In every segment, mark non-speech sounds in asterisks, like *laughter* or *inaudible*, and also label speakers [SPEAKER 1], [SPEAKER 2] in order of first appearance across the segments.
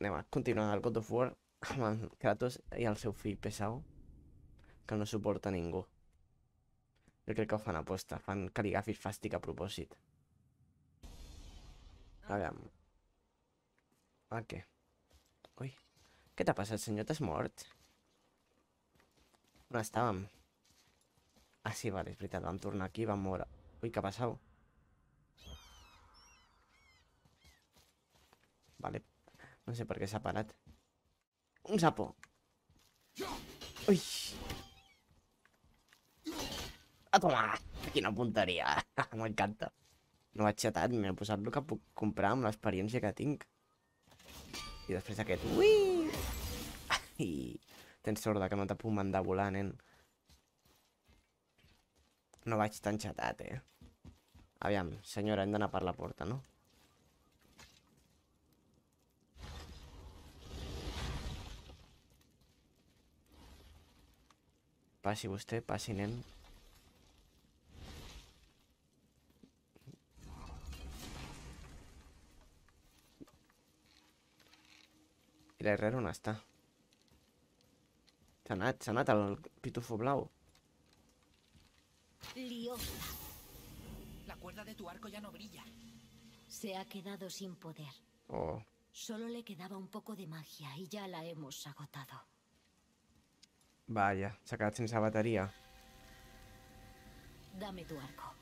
[SPEAKER 1] anem a continuar el God of War amb el Kratos i el seu fill Pesau, que no suporta ningú. Jo crec que ho fan a posta, fan que li agafis fàstic a propòsit. Aviam. A què? Ui, què t'ha passat, senyor? T'has mort? On estàvem? Ah, sí, vale, és veritat, vam tornar aquí, vam moure. Ui, què ha passat? Vale, no sé per què s'ha parat. Un sapo. Ui. A tomar! Quina punteria. *laughs* M'encanta. No vaig xatat, m'he posat el que puc comprar amb l'experiència que tinc. I després aquest... Ui! *laughs* Ai, tens sort que no te puc mandar volar, nen. No vaig tan xatat, eh? Aviam, senyora, hem d'anar per la porta, no? Passi vostè, passi, nen. I l'herrera on està? S'ha anat, s'ha anat el pitufo blau.
[SPEAKER 2] Liosa
[SPEAKER 3] La cuerda de tu arco ya no brilla.
[SPEAKER 2] se ha quedado sin poder.
[SPEAKER 1] Oh,
[SPEAKER 2] Solo le quedaba un poco de magia y ya la hemos agotado.
[SPEAKER 1] Vaja, s'ha quedat sense bateria.
[SPEAKER 2] Dame tu arco.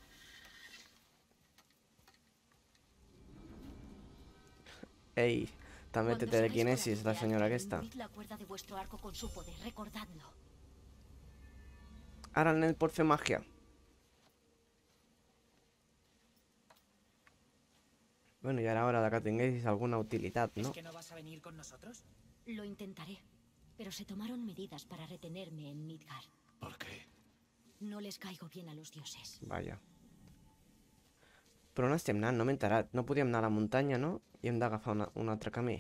[SPEAKER 1] Ei, també té
[SPEAKER 2] Cuando
[SPEAKER 1] telequinesis la
[SPEAKER 2] viaje,
[SPEAKER 1] aquesta.
[SPEAKER 2] moved la cuerda de vuestro arco con su poder, recordadlo.
[SPEAKER 1] Ara el fer màgia. Bueno, i ara hora de que tingués alguna utilitat,
[SPEAKER 3] ¿Es
[SPEAKER 1] no?
[SPEAKER 3] que no vas a venir con nosotros?
[SPEAKER 2] Lo intentaré, pero se tomaron medidas para retenerme en Midgard.
[SPEAKER 4] ¿Por qué?
[SPEAKER 2] No les caigo bien a los dioses.
[SPEAKER 1] Vaja. Però on estem anant? No m'he enterat. No podíem anar a la muntanya, no? I hem d'agafar una, un altre camí.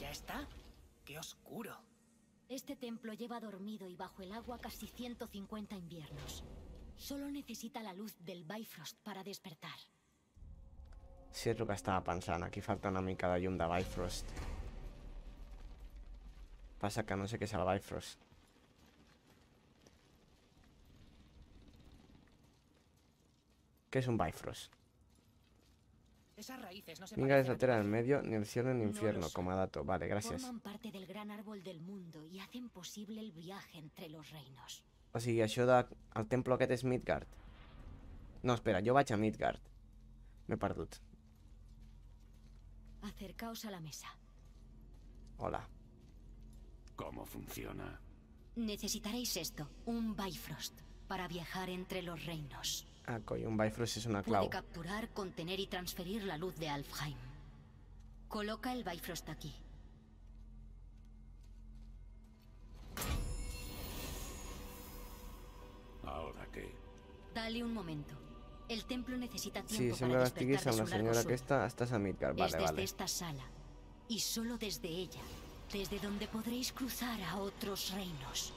[SPEAKER 3] ¿Ya está? ¡Qué oscuro!
[SPEAKER 2] Este templo lleva dormido y bajo el agua casi 150 inviernos. Solo necesita la luz del Bifrost para despertar.
[SPEAKER 1] Sí, és el que estava pensant. Aquí falta una mica de llum de Bifrost. Passa que no sé què és el Bifrost. Què és un Bifrost?
[SPEAKER 3] Esas raíces no
[SPEAKER 1] es
[SPEAKER 3] parecen
[SPEAKER 1] la
[SPEAKER 3] a
[SPEAKER 1] tierra del medio, ni el cielo ni el
[SPEAKER 2] No
[SPEAKER 1] infierno,
[SPEAKER 2] sé.
[SPEAKER 1] como dato. Vale, gracias.
[SPEAKER 2] Forman parte del gran árbol del mundo y hacen posible el viaje entre los reinos.
[SPEAKER 1] O sigui, això de... El templo aquest és Midgard. No, espera, jo vaig a Midgard. M'he perdut.
[SPEAKER 2] Acercaos a la mesa.
[SPEAKER 1] Hola.
[SPEAKER 4] ¿Cómo funciona?
[SPEAKER 2] Necesitaréis esto, un Bifrost, para viajar entre los reinos.
[SPEAKER 1] Ah, coi, un Bifrost és una
[SPEAKER 2] Puede
[SPEAKER 1] clau.
[SPEAKER 2] capturar, contener y transferir la luz de Alfheim. Coloca el Bifrost aquí.
[SPEAKER 4] ¿Ahora qué?
[SPEAKER 2] Dale un momento. El templo necesita
[SPEAKER 1] Sí,
[SPEAKER 2] tiempo
[SPEAKER 1] sembla
[SPEAKER 2] para
[SPEAKER 1] que
[SPEAKER 2] despertar de
[SPEAKER 1] amb
[SPEAKER 2] su
[SPEAKER 1] la
[SPEAKER 2] largo
[SPEAKER 1] senyora
[SPEAKER 2] sueño.
[SPEAKER 1] aquesta, estàs a Midgard.
[SPEAKER 2] es
[SPEAKER 1] Vale,
[SPEAKER 2] desde
[SPEAKER 1] vale.
[SPEAKER 2] esta sala. Y solo desde ella, desde donde podréis cruzar a otros reinos.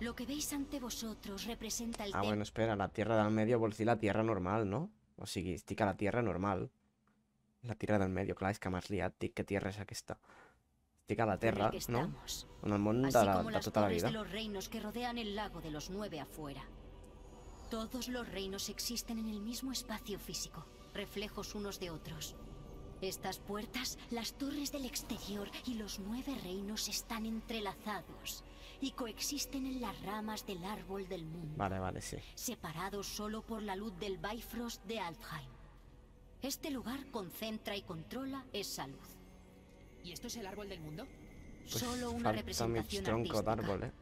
[SPEAKER 2] Lo que veis ante vosotros representa el
[SPEAKER 1] Ah, bueno, espera, la tierra del medio la tierra normal, no? O sigui, estic a la tierra normal. La tierra del medio, clar, és que m'has liat, dic, què tierra és aquesta? Estic a la terra,
[SPEAKER 2] que
[SPEAKER 1] no? En el món
[SPEAKER 2] así
[SPEAKER 1] de, la,
[SPEAKER 2] como
[SPEAKER 1] de
[SPEAKER 2] las
[SPEAKER 1] tota la vida.
[SPEAKER 2] de los reinos que rodean el lago de los nueve afuera. Todos los reinos existen en el mismo espacio físico, reflejos unos de otros. Estas puertas, las torres del exterior y los nueve reinos están entrelazados y coexisten en las ramas del árbol del mundo.
[SPEAKER 1] Vale, vale, sí.
[SPEAKER 2] separados solo por la luz del Bifrost de Alfheim. Este lugar concentra y controla esa luz.
[SPEAKER 3] ¿Y esto es el árbol del mundo?
[SPEAKER 1] Pues
[SPEAKER 2] solo una
[SPEAKER 1] falta
[SPEAKER 2] representación
[SPEAKER 1] tronco
[SPEAKER 2] artística.
[SPEAKER 1] d'àrbol, eh?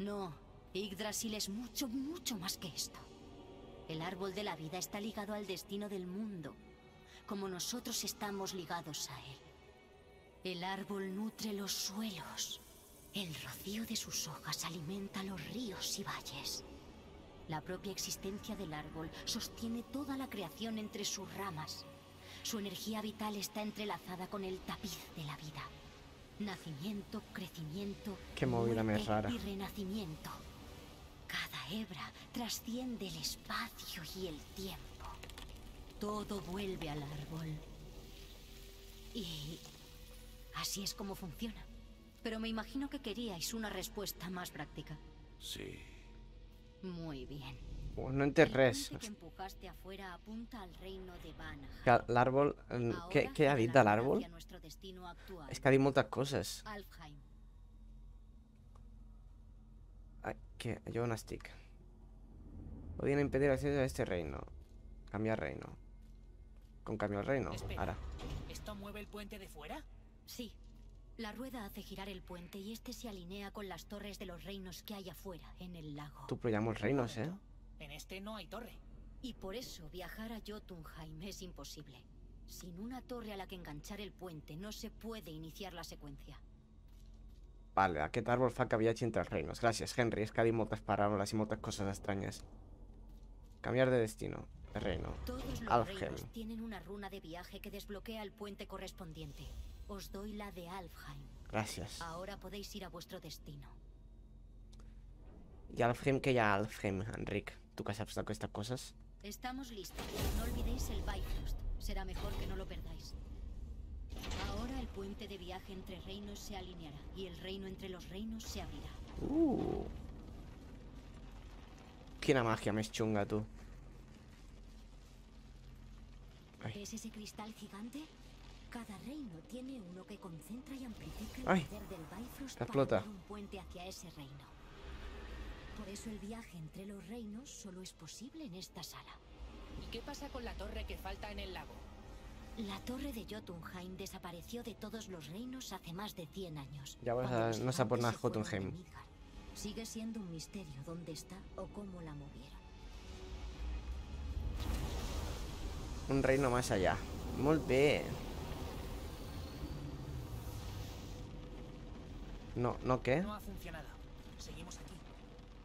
[SPEAKER 2] No, Yggdrasil es mucho, mucho más que esto. El árbol de la vida está ligado al destino del mundo, como nosotros estamos ligados a él. El árbol nutre los suelos. El rocío de sus hojas alimenta los ríos y valles. La propia existencia del árbol sostiene toda la creación entre sus ramas. Su energía vital está entrelazada con el tapiz de la vida. Nacimiento, crecimiento,
[SPEAKER 1] Qué movida
[SPEAKER 2] muerte
[SPEAKER 1] rara.
[SPEAKER 2] y renacimiento. Cada hebra trasciende el espacio y el tiempo. todo vuelve al árbol. Y así es como funciona. Pero me imagino que queríais una respuesta más práctica.
[SPEAKER 4] Sí.
[SPEAKER 2] Muy bien.
[SPEAKER 1] Oh, no
[SPEAKER 2] El
[SPEAKER 1] entes res.
[SPEAKER 2] puente que empujaste afuera apunta al reino de Vanaheim.
[SPEAKER 1] Que L'àrbol... eh, Què, què ha dit de l'àrbol?
[SPEAKER 2] Hacia nuestro destino actual,
[SPEAKER 1] És que ha dit moltes coses.
[SPEAKER 2] Alfheim.
[SPEAKER 1] Què? Jo on estic? Podien impedir el acceso a este reino. Canviar reino. Com canviar el reino?
[SPEAKER 3] Espera.
[SPEAKER 1] Ara.
[SPEAKER 3] ¿Esto mueve el puente de fuera?
[SPEAKER 2] Sí. La rueda hace girar el puente y este se alinea con las torres de los reinos que hay afuera, en el lago.
[SPEAKER 1] Ha molts reinos, eh?
[SPEAKER 3] En este no hay torre.
[SPEAKER 2] Y por eso viajar a Jotunheim es imposible. Sin una torre a la que enganchar el puente no se puede iniciar la secuencia.
[SPEAKER 1] Vale, aquest àrbol fa que viatgi entre els reinos. Gràcies, Henry. És que ha dit moltes paraules i moltes coses estranyes. Canviar de destino. De reino.
[SPEAKER 2] Todos los
[SPEAKER 1] Alfheim.
[SPEAKER 2] tienen una runa de viaje que desbloquea el puente correspondiente. Os doy la de Alfheim.
[SPEAKER 1] Gràcies.
[SPEAKER 2] Ahora podéis ir a vuestro destino.
[SPEAKER 1] I Alfheim, què hi ha Alfheim, Enric? Tu que saps d'aquestes coses?
[SPEAKER 2] Estamos listos. No olvidéis el Bifrost. Será mejor que no lo perdáis. Ahora el puente de viaje entre reinos se alineará y el reino entre los reinos se abrirá.
[SPEAKER 1] Uh. Quina màgia més xunga, tu. Ay.
[SPEAKER 2] ¿Ves ese cristal gigante? Cada reino tiene uno que concentra y amplifica el
[SPEAKER 1] Ay,
[SPEAKER 2] poder del Bifrost
[SPEAKER 1] explota.
[SPEAKER 2] para un puente hacia ese reino. Por eso el viaje entre los reinos solo es posible en esta sala.
[SPEAKER 3] ¿Y qué pasa con la torre que falta en el lago?
[SPEAKER 2] La torre de Jotunheim desapareció de todos los reinos hace más de 100 años.
[SPEAKER 1] Ya vas
[SPEAKER 2] cuando
[SPEAKER 1] a- no sé por nada Jotunheim.
[SPEAKER 2] Sigue siendo un misterio dónde está o cómo la movieron.
[SPEAKER 1] Un reino més allà. Molt bé. No, no què?
[SPEAKER 3] No ha funcionado. Seguimos aquí.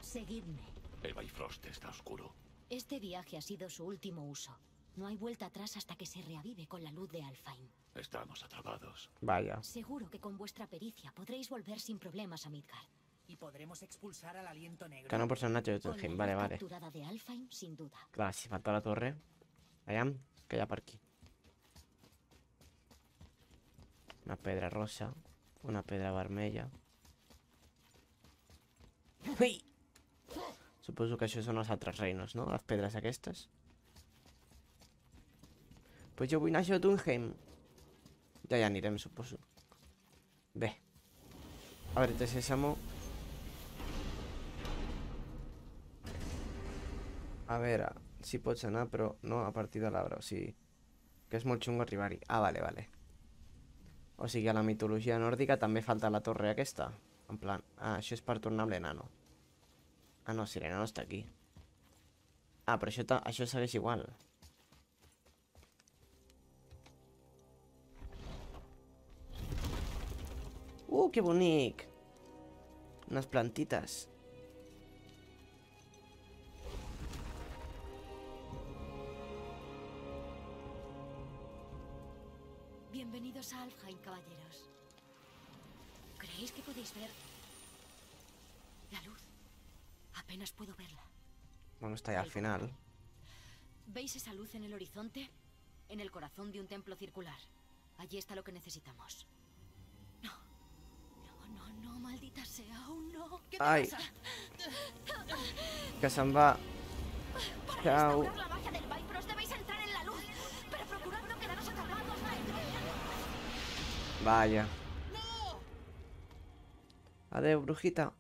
[SPEAKER 2] Seguidme.
[SPEAKER 4] El Bifrost está oscuro.
[SPEAKER 2] Este viaje ha sido su último uso. No hay vuelta atrás hasta que se reavive con la luz de Alfheim.
[SPEAKER 4] Estamos atrapados.
[SPEAKER 1] Vaya.
[SPEAKER 2] Seguro que con vuestra pericia podréis volver sin problemas a Midgard.
[SPEAKER 3] ¿Y podremos expulsar al aliento negro?
[SPEAKER 1] Que no personatge de
[SPEAKER 2] Con la
[SPEAKER 1] Jotunheim.
[SPEAKER 2] luz
[SPEAKER 1] Vale, vale.
[SPEAKER 2] capturada de Alfheim, sin duda.
[SPEAKER 1] Clar, si falta la torre... Què hi ha per aquí? Una pedra rosa. Una pedra vermella. Ui! Suposo que això són els altres reinos, no? Les pedres aquestes. Pues vull anar a Jotunheim. Ja hi anirem, suposo. Bé. A veure, té sésamo. A veure, si pots anar, però no a partir de l'arbre, o sigui... Que és molt xungo arribar-hi. Ah, vale, vale. O sigui, a la mitologia nòrdica també falta la torre aquesta. En plan, ah, això és per tornar amb l'enano. Ah, no, si l'enano està aquí. Ah, però això, això igual. Uh, que bonic! Unes plantites.
[SPEAKER 2] Bienvenidos a Alfheim, caballeros. ¿Creéis que podéis ver la luz? Apenas puedo verla.
[SPEAKER 1] Bueno, està allà al final.
[SPEAKER 2] ¿Veis esa luz en el horizonte? En el corazón de un templo circular. Allí está lo que necesitamos. No. No, no, no, maldita sea, aún no. ¿Qué te
[SPEAKER 1] Ai.
[SPEAKER 2] pasa? Para
[SPEAKER 1] Chao.
[SPEAKER 2] restaurar la magia del Bifrost debéis entrar en la luz. Pero procurad no quedaros atrapados.
[SPEAKER 1] Vaya. Adeu, brujita.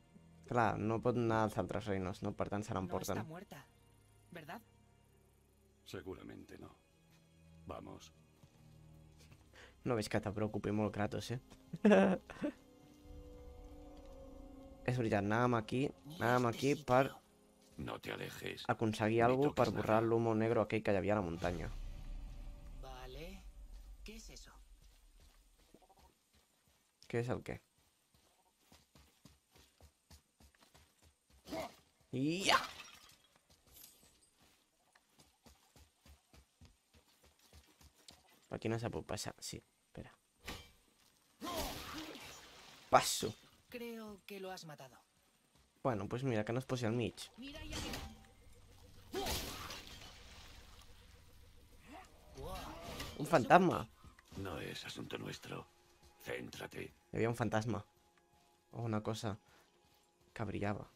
[SPEAKER 1] Clar, no pot anar als altres reinos, no? Per tant, se
[SPEAKER 3] No
[SPEAKER 1] l'emporten.
[SPEAKER 3] está muerta. ¿Verdad?
[SPEAKER 4] Seguramente no. Vamos.
[SPEAKER 1] No veig que te preocupi molt Kratos, eh? *laughs* És veritat, anàvem aquí, anàvem aquí per
[SPEAKER 4] No te alejes.
[SPEAKER 1] aconseguir alguna per
[SPEAKER 4] toques
[SPEAKER 1] borrar l'humo negro aquell que hi havia a la muntanya.
[SPEAKER 3] Vale. ¿Qué es eso?
[SPEAKER 1] Què és el què? Ja! Per aquí no se pot passar, sí, espera. Passo.
[SPEAKER 3] Creo que lo has matado.
[SPEAKER 1] Bueno, pues mira, que no es posi al mig.
[SPEAKER 3] Mira ahí arriba.
[SPEAKER 1] Un fantasma.
[SPEAKER 4] No es asunto nuestro. Céntrate.
[SPEAKER 1] Había un fantasma. O una cosa que brillaba.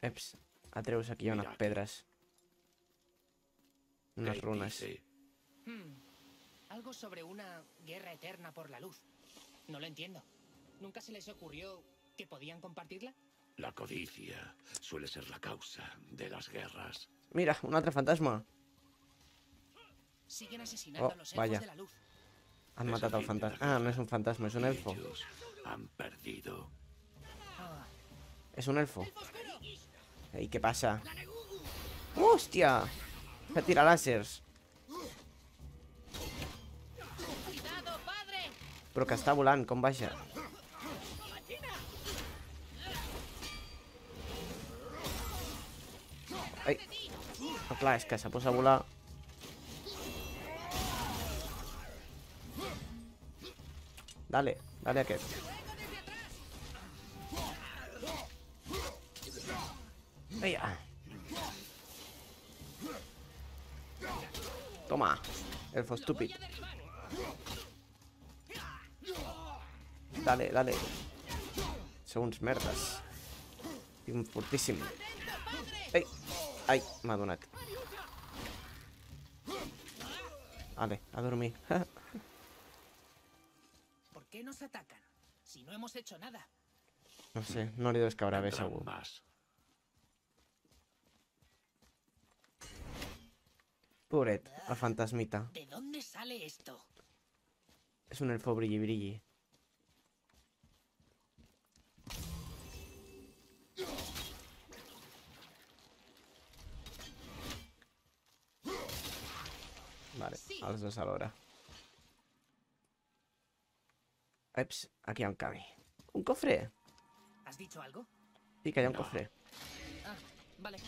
[SPEAKER 1] Eps, Atreus, aquí
[SPEAKER 4] Mira
[SPEAKER 1] unas
[SPEAKER 4] aquí.
[SPEAKER 1] pedras. Unas
[SPEAKER 4] ¿Qué
[SPEAKER 1] runas.
[SPEAKER 4] dice?
[SPEAKER 3] Hmm. Algo sobre una guerra eterna por la luz. No lo entiendo. ¿Nunca se les ocurrió que podían compartirla?
[SPEAKER 4] La codicia suele ser la causa de las guerras.
[SPEAKER 1] Mira, un otro fantasma.
[SPEAKER 3] Siguen asesinando
[SPEAKER 1] Oh,
[SPEAKER 3] a los elfos
[SPEAKER 1] vaya.
[SPEAKER 3] de la luz.
[SPEAKER 1] Han matado al fantasma. Ah, no es un fantasma, es un
[SPEAKER 4] Y
[SPEAKER 1] elfo.
[SPEAKER 4] Ellos han perdido.
[SPEAKER 3] Ah,
[SPEAKER 1] Es un elfo. Ey, ¿qué pasa? ¡Hostia! Se tira láseres. Però que està volant, com baixa? Ai. No, clar, és que posa a volar. Dale, dale aquest. Eia. Toma, elfo estúpid. Dale, dale. Sou uns merdes. Tinc fortíssim. Ei, ai, m'ha donat. Vale, a dormir. *laughs*
[SPEAKER 3] ¿Por qué nos atacan? Si no hemos hecho nada.
[SPEAKER 1] no sé, no li deus caure bé,
[SPEAKER 4] Vendrán
[SPEAKER 1] segur.
[SPEAKER 4] más.
[SPEAKER 1] Pobret, el fantasmita.
[SPEAKER 3] ¿De dónde sale esto?
[SPEAKER 1] És un elfo brilli brilli. Els dos alhora. Eps, aquí hi ha un camí. Un cofre!
[SPEAKER 3] ¿Has dicho algo?
[SPEAKER 1] Sí que hi ha un
[SPEAKER 4] No.
[SPEAKER 1] cofre.
[SPEAKER 3] Ah, vale.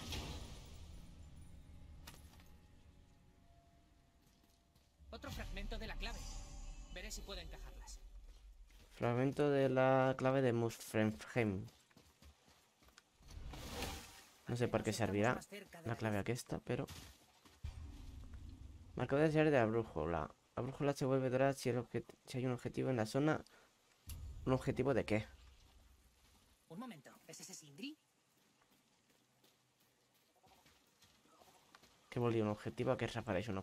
[SPEAKER 3] Otro fragmento de la clave. Veré si puedo encajarlas.
[SPEAKER 1] Fragmento de la clave de Musfrenheim. No sé
[SPEAKER 3] Más cerca de
[SPEAKER 1] la clave aquesta, pero... Marcador de diario de la brújula. La brújula se vuelve dorada si, el objet- si hay un objetivo en la zona. ¿Un objetivo de qué?
[SPEAKER 3] Un momento, ¿es ese Sindri?
[SPEAKER 1] Què vol dir un objectiu? A què es refereix un?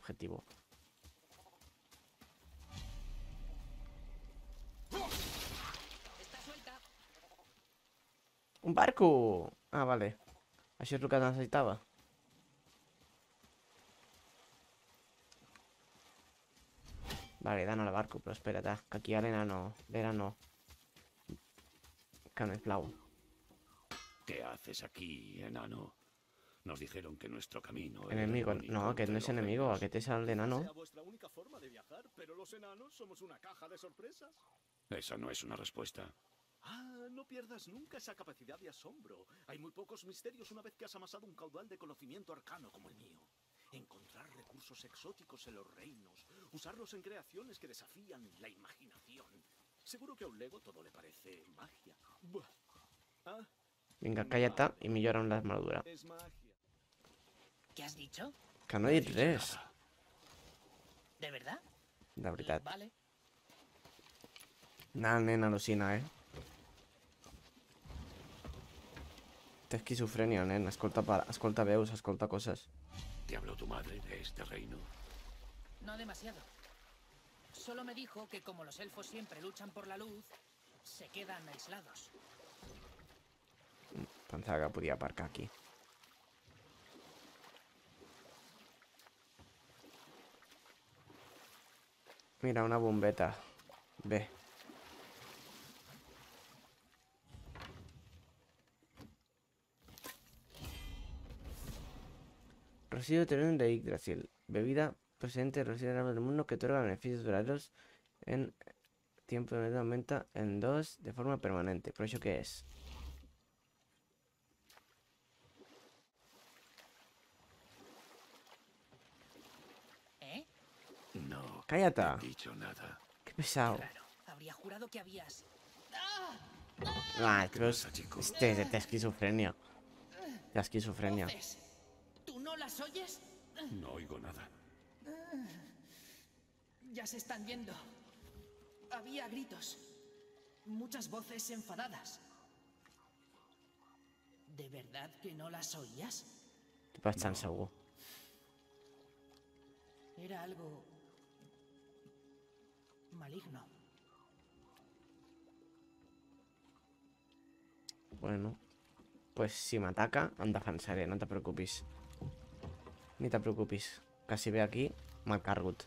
[SPEAKER 3] Está suelta.
[SPEAKER 1] Un barco! Ah, vale. Això és el que necessitava. Vale, dan al barco, però espera't, ah, que aquí. Que no és blau.
[SPEAKER 4] ¿Qué haces aquí, enano? Nos dijeron que nuestro camino el
[SPEAKER 1] Enemigo. No, aquest no
[SPEAKER 4] los
[SPEAKER 1] enemigo,
[SPEAKER 4] reinos.
[SPEAKER 1] aquest és el d'enano.
[SPEAKER 5] sea vuestra única forma de viajar, pero los enanos somos una caja de sorpresas.
[SPEAKER 4] Esa no es una respuesta.
[SPEAKER 5] Ah, no pierdas nunca esa capacidad de asombro. Hay muy pocos misterios una vez que has amasado un caudal de conocimiento arcano como el mío. Encontrar recursos exóticos en los reinos, usarlos en creaciones que desafían la imaginación. Seguro que a un lego todo le parece magia. Buah. Ah,
[SPEAKER 1] Vinga, calla-te i millora'm l'armadura.
[SPEAKER 5] es magia.
[SPEAKER 3] ¿Qué has dicho?
[SPEAKER 1] Que no res,
[SPEAKER 3] ¿De verdad?
[SPEAKER 1] de veritat.
[SPEAKER 3] Vale.
[SPEAKER 1] No, el nen al·lucina, eh? Té esquizofrènia, nen. Escolta, escolta veus, escolta coses.
[SPEAKER 4] ¿Te habló tu madre de este reino?
[SPEAKER 3] No demasiado. Solo me dijo que como los elfos siempre luchan por la luz, se quedan aislados.
[SPEAKER 1] Pensava que podia aparcar aquí. Mira, una bombeta. Bé. Residuo terreno de Yggdrasil. Bebida procedente del residuo del mundo que otorga beneficios duraderos en tiempo de aumenta en 2 de forma permanente. ¿Pero eso qué es?
[SPEAKER 3] ¿Eh?
[SPEAKER 4] No.
[SPEAKER 1] Cállate.
[SPEAKER 4] No he dicho nada.
[SPEAKER 1] Qué pesado.
[SPEAKER 3] Claro. Habría jurado que habías...
[SPEAKER 1] Ah, pero es,
[SPEAKER 4] pasa, chico?
[SPEAKER 1] este es de esquizofrenia. De esquizofrenia.
[SPEAKER 3] Voces. Las oyes?
[SPEAKER 4] No oigo nada.
[SPEAKER 3] Ya se están yendo. Había gritos. Muchas voces enfadadas. ¿De verdad que no las oías?
[SPEAKER 1] Estic bastant segur.
[SPEAKER 3] Era algo maligno.
[SPEAKER 1] Bueno. Pues si m'ataca, em defensaré, no te preocupis. Ni te preocupis. Que si ve aquí, me'l cargut.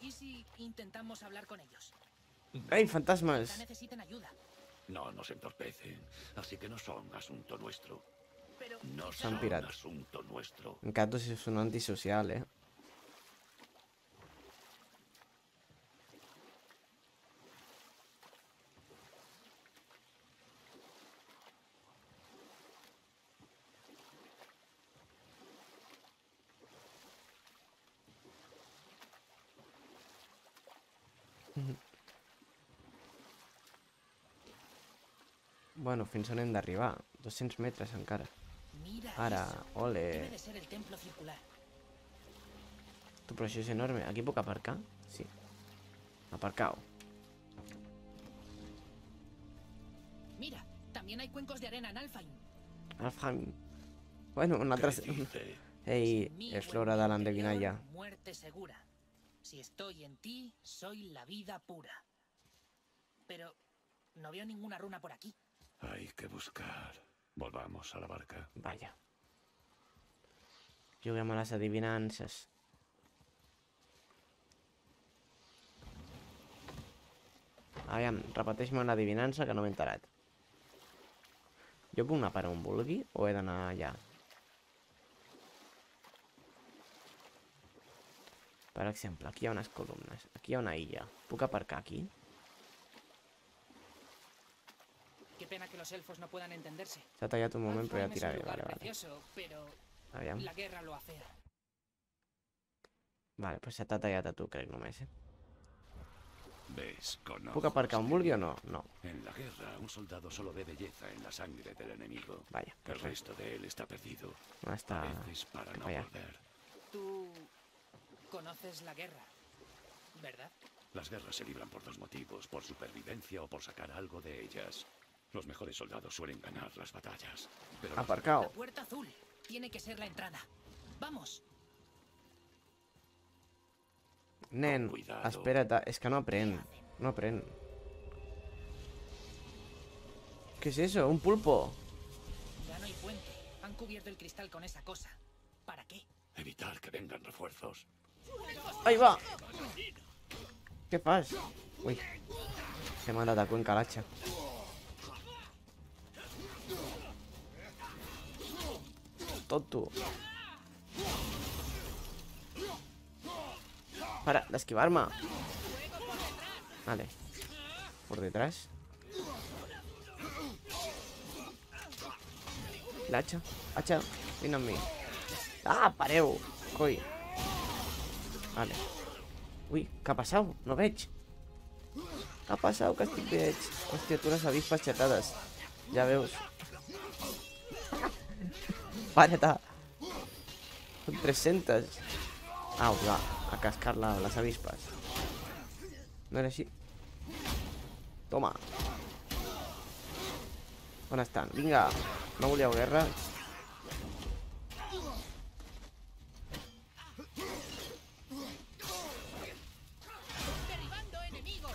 [SPEAKER 3] ¿Y si intentamos hablar con ellos?
[SPEAKER 1] Ei,
[SPEAKER 3] Quizá
[SPEAKER 1] fantasmes!
[SPEAKER 3] necesiten ayuda.
[SPEAKER 4] No nos entorpecen, así que no son asunto nuestro.
[SPEAKER 3] Pero
[SPEAKER 4] No
[SPEAKER 1] Son
[SPEAKER 4] son
[SPEAKER 1] piratas.
[SPEAKER 4] asunto nuestro.
[SPEAKER 1] Encara tu és un antisocial, eh? Bueno, fins on hem d'arribar? 200 metres encara.
[SPEAKER 3] mira
[SPEAKER 1] Ara,
[SPEAKER 3] eso.
[SPEAKER 1] ole.
[SPEAKER 3] Debe de ser el templo circular.
[SPEAKER 1] Tu, però això és enorme. Aquí puc aparcar? Sí. Aparcao.
[SPEAKER 3] Mira, también hay cuencos de arena en Alfheim.
[SPEAKER 1] Alfheim. Bueno, un altre...
[SPEAKER 4] ¿Qué dice?
[SPEAKER 1] Ei,
[SPEAKER 3] Sin mí,
[SPEAKER 1] és
[SPEAKER 3] o en
[SPEAKER 1] l'hora
[SPEAKER 3] mi
[SPEAKER 1] de l'endevinalla.
[SPEAKER 3] interior, Muerte segura. Si estoy en ti, soy la vida pura. Pero no veo ninguna runa por aquí.
[SPEAKER 4] Hay que buscar. Volvamos a la barca.
[SPEAKER 1] Vaja. Juguem a les adivinances. Aviam, repeteix-me l'adivinança que no m'he enterat. Jo puc anar per on vulgui o he d'anar allà? Per exemple, aquí hi ha unes columnes, aquí hi ha una illa. Puc aparcar aquí?
[SPEAKER 3] Qué pena que los elfos no puedan entenderse.
[SPEAKER 1] S'ha tallat un moment, però ja
[SPEAKER 3] Alfheim es un
[SPEAKER 1] tiraré.
[SPEAKER 3] lugar
[SPEAKER 1] Vale, vale.
[SPEAKER 3] precioso, pero
[SPEAKER 1] Aviam.
[SPEAKER 3] la guerra lo afea.
[SPEAKER 1] Vale, pues se t'ha tallat a tu, crec, només, eh?
[SPEAKER 4] ¿Ves? Con
[SPEAKER 1] Puc aparcar
[SPEAKER 4] ojos
[SPEAKER 1] vulgui o no? No.
[SPEAKER 4] En la guerra, un soldado solo ve belleza en la sangre del enemigo.
[SPEAKER 1] Vaya,
[SPEAKER 4] El
[SPEAKER 1] perfecto.
[SPEAKER 4] resto de él está perdido.
[SPEAKER 1] Està?
[SPEAKER 4] A veces para no
[SPEAKER 1] vaya.
[SPEAKER 4] volver.
[SPEAKER 3] Tú conoces la guerra, ¿verdad?
[SPEAKER 4] Las guerras se libran por dos motivos, por supervivencia o por sacar algo de ellas. Los mejores soldados suelen ganar las batallas. Pero los
[SPEAKER 1] Aparcao.
[SPEAKER 3] La puerta azul tiene que ser la entrada. Vamos.
[SPEAKER 1] Nen,
[SPEAKER 4] cuidado.
[SPEAKER 1] espera't, és que no aprèn. No aprèn. ¿Qué es eso? ¿Un pulpo?
[SPEAKER 3] Ya no hay puente. Han cubierto el cristal con esa cosa. ¿Para qué?
[SPEAKER 4] Evitar que vengan refuerzos.
[SPEAKER 1] Ahí va! Què fas? Ui, se m'ha anat a Cuenca l'atxa. Para, de esquivarme. Vale. Por detrás. L'hacha. Hacha, vine amb mi. Ah, pareu. Coi. Vale. Ui, què ha passat? No veig. Què ha passat? Que estic veig. Hòstia, tu les avispes xatades. Para-te. Són 300. Au, va, a cascar-la les avispes. No era així? Toma. On estan? Vinga, no volíeu guerra?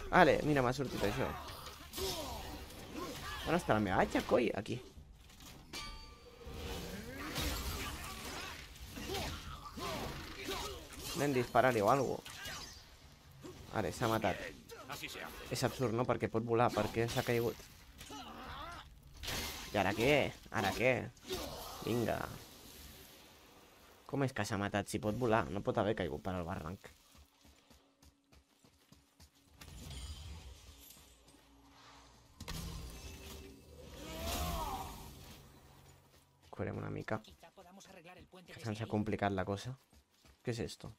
[SPEAKER 1] Vale, mira, m'ha sortit això. On està la meva atxa, coi? Aquí. Anem disparar-hi o algo. Ara, s'ha matat. És absurd, no? Perquè pot volar, perquè s'ha caigut. I ara què? Ara què? Vinga. Com és que s'ha matat si pot volar? No pot haver caigut per al barranc. Curem una mica.
[SPEAKER 3] El
[SPEAKER 1] Que se'ns ha complicat la cosa. Què és esto?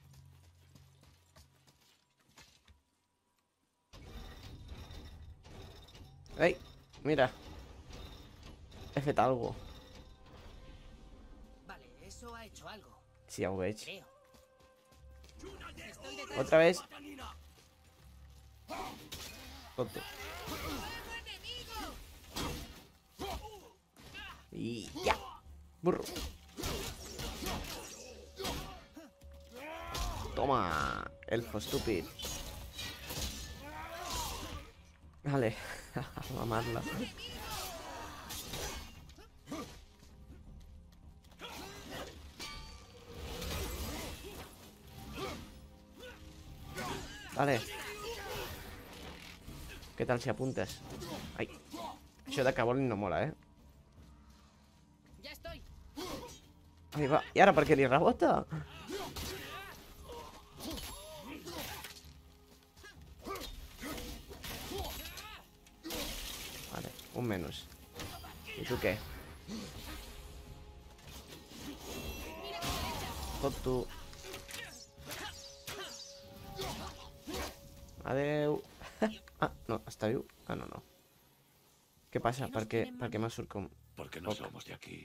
[SPEAKER 1] Ei, mira. He fet algo.
[SPEAKER 3] Vale, eso ha hecho algo,
[SPEAKER 1] Sí, ja ho veig.
[SPEAKER 3] creo.
[SPEAKER 1] Otra vez. Tonto. Y ya. Burro. Toma, elfo estúpido. Vale, *laughs* mamarla. Vale. ¿Qué tal si apuntes? Ai. Això de que volin no mola, eh?
[SPEAKER 3] Ya estoy.
[SPEAKER 1] Ahí va. I ara per què li rebota? Menos. Què? Tot tu. Adeu. *laughs* ah, no, està viu? Ah, no, no. Què passa? Per què, per què m'ha surt com...
[SPEAKER 4] Porque no somos de aquí.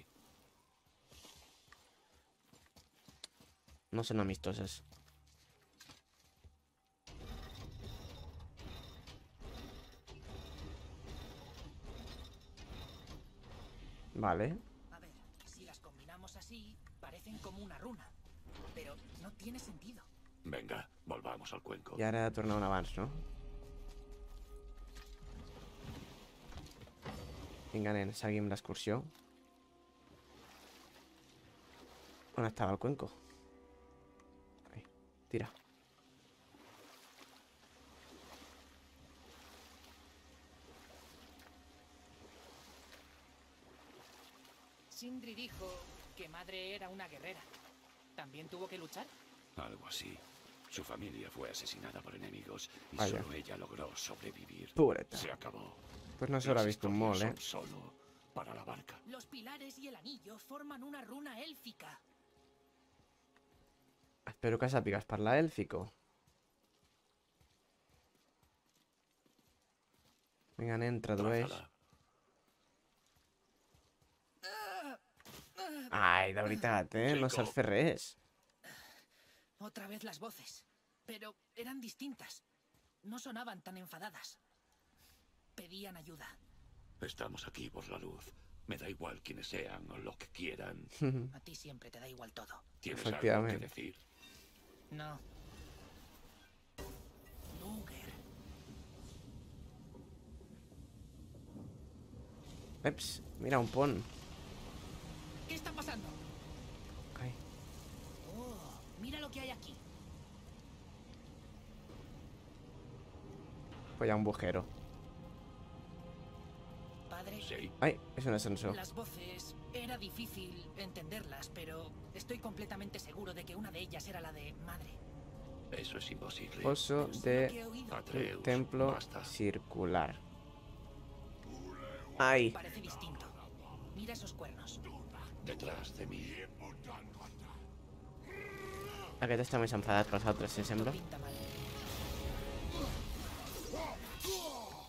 [SPEAKER 1] No son amistosas. Vale.
[SPEAKER 3] A ver, si las combinamos así, parecen como una runa. Pero no tiene sentido.
[SPEAKER 4] Venga, volvamos al cuenco.
[SPEAKER 1] I ara tornar on abans, no? Vinga, nen, seguim l'excursió. On estava el cuenco? Ai, tira.
[SPEAKER 3] Sindri dijo que madre era una guerrera. ¿También tuvo que luchar?
[SPEAKER 4] Algo así. Su familia fue asesinada por enemigos y
[SPEAKER 1] Vaya.
[SPEAKER 4] solo ella logró sobrevivir. Se acabó.
[SPEAKER 1] Pues no s'haurà
[SPEAKER 4] Las
[SPEAKER 1] vist un molt, eh?
[SPEAKER 4] solo para la barca.
[SPEAKER 3] Los pilares y el anillo forman una runa élfica.
[SPEAKER 1] Espero que sàpigues parlar èlfico. Vinga, nen, tradueix. Ai, *laughs* de veritat, eh? No saps fer res.
[SPEAKER 3] Otra vez las voces. Pero eran distintas. No sonaban tan enfadadas. Pedían ayuda.
[SPEAKER 4] Estamos aquí por la luz. Me da igual quiénes sean o lo que quieran. *laughs*
[SPEAKER 3] A ti siempre te da igual todo.
[SPEAKER 4] ¿Tienes algo que
[SPEAKER 1] Efectivamente.
[SPEAKER 4] decir?
[SPEAKER 3] No. Luger.
[SPEAKER 1] Eps, mira, un pont.
[SPEAKER 3] ¿Qué está pasando?
[SPEAKER 1] Ai.
[SPEAKER 3] Oh, mira lo que hay aquí.
[SPEAKER 1] Pues hi ha un bujero.
[SPEAKER 3] Padre,
[SPEAKER 4] Sí.
[SPEAKER 1] Ai, és un ascensor.
[SPEAKER 3] las voces era difícil entenderlas, pero estoy completamente seguro de que una de ellas era la de madre.
[SPEAKER 4] Eso es imposible.
[SPEAKER 1] Pozo de.
[SPEAKER 4] Atreus,
[SPEAKER 1] templo
[SPEAKER 4] basta.
[SPEAKER 1] circular. Ai,
[SPEAKER 3] Parece distinto. Mira esos cuernos.
[SPEAKER 4] Detrás de mí.
[SPEAKER 1] Aquest està més enfadat que els altres, si sembla.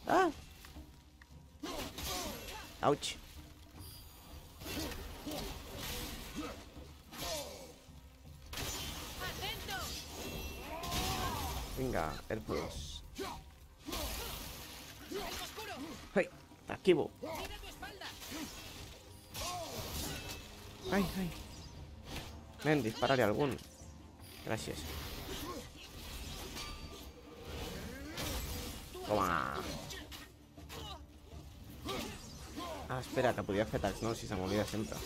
[SPEAKER 1] Ah! Ouch. Vinga, el plus. Ai, t'esquivo. Ai, ai. Nen, dispara-li a. Gràcies. Toma. Ah, espera, que podia fer atacs, no? Si se m'oblida sempre.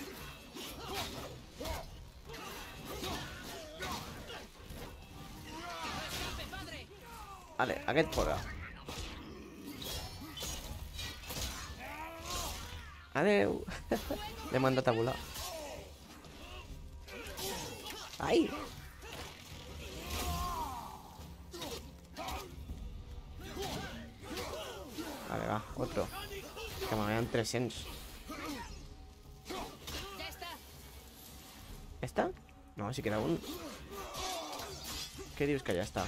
[SPEAKER 1] Vale, aquest fora. Adeu. *laughs* L'he mandat a volar. Va, otro. Que me quedan 300.
[SPEAKER 3] ¡Ya está!
[SPEAKER 1] ¿Esta? No, si queda un. ¿Qué dios que ya está?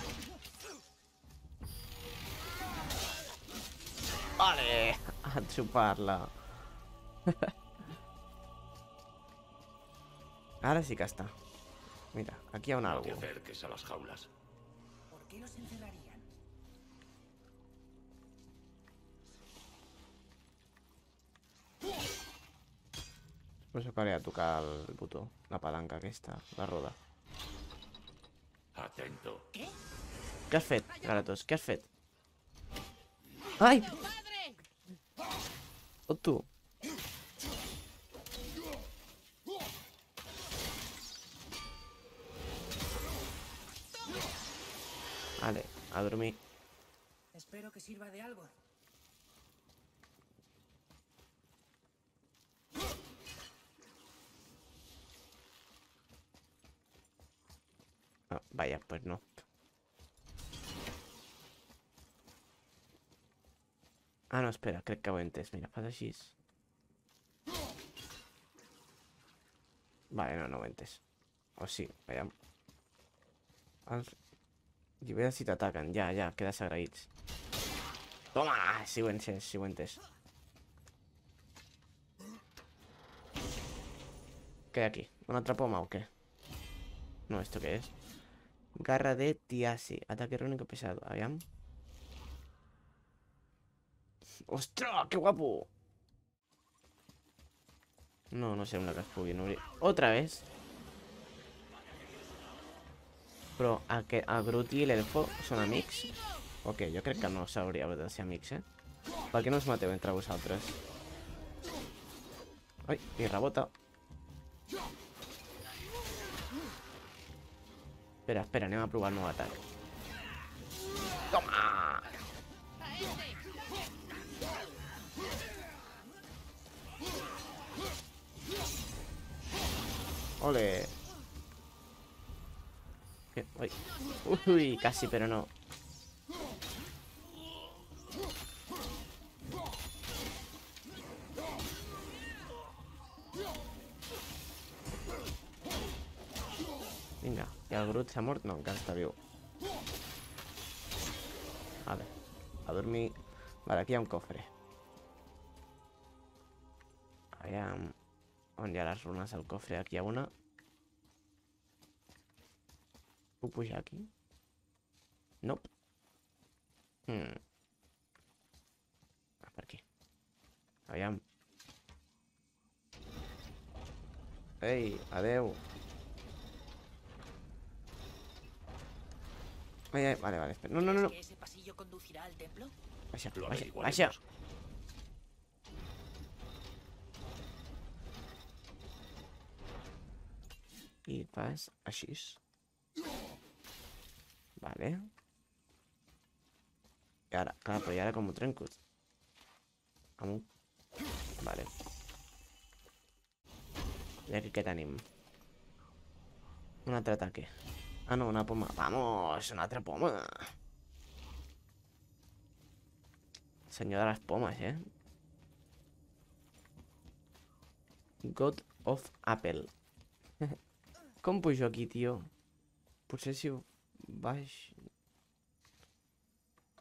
[SPEAKER 1] Vale. *laughs* a xupar-la. Ara *laughs* sí que està. Mira, aquí ha un
[SPEAKER 4] No te
[SPEAKER 1] algo.
[SPEAKER 4] acerques a las jaulas.
[SPEAKER 3] ¿Por qué los encerrarían?
[SPEAKER 1] Pues tocaré a tocar el botó, la palanca aquesta, la roda.
[SPEAKER 4] Atento.
[SPEAKER 1] Què has fet, Garatos? Què has fet? Ai! O tu? Vale, a dormir.
[SPEAKER 3] Espero que sirva de algo.
[SPEAKER 1] Vaya, pues no. Ah, no, espera, crec que entès. Mira, fas així. Vale, no, no entès. O sí, veiem. Els... Llibres si t'ataquen, ja, ja, quedes agraïts. Toma! Sí ho he entès, sí ho he entès. Què hi ha aquí? ¿Una altra poma o què? No, ¿esto qué es? Garra de Tiasi. Ataque rúnico pesado. Aviam. ¡Ostras! ¡Qué guapo! No, no que es pugui obrir. Otra vez. Però aquest, el Brut i l'Elfo són amics? Ok, jo crec que no s'hauria de ser amics, eh? Per què no us mateu entre vosaltres? Ai, i rebota. Espera, espera, anem a provar el nou atac. Toma! Ole. ¿Qué? Uy. Uy, casi, pero no. I el Groot s'ha mort? No, encara està viu. Vale, a dormir. Vale, aquí hi ha un cofre. Aviam... On hi ha les runes al cofre? Aquí hi ha una. Puc pujar aquí? Nope. Hmm. Ah, aquí. Aviam. Adeu. Vale, vale, espera. No, no, no, no.
[SPEAKER 3] ¿Que ese pasillo conducirá al templo?
[SPEAKER 1] Baixa,
[SPEAKER 4] Lo
[SPEAKER 1] baixa,
[SPEAKER 4] averiguaremos.
[SPEAKER 1] baixa. I fas així. Vale. I ara, clar, però i ara com ho trenco? Amb un... Vale. I aquí què tenim? Un altre ataque. Ah, no, una poma. Vamos, una altra poma. Senyor de les pomes, eh? God of Apple. *laughs* Com pujo aquí? Potser si ho baix...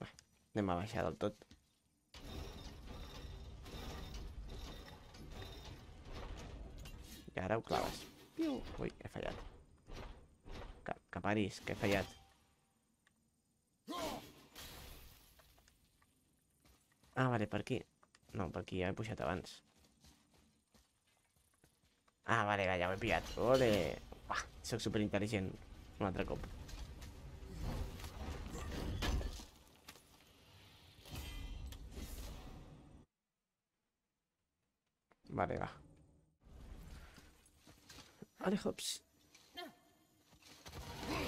[SPEAKER 1] Bé, anem a baixar del tot. I ara ho claves. Piu. Ui, he fallat. Que, que paris, que he fallat. Ah, vale, per aquí. No, per aquí ja he pujat abans. Ah, vale, ja ho he pillat. Ole! Uah, soc superintel·ligent. Un altre cop. Vale, va. Vale, hops.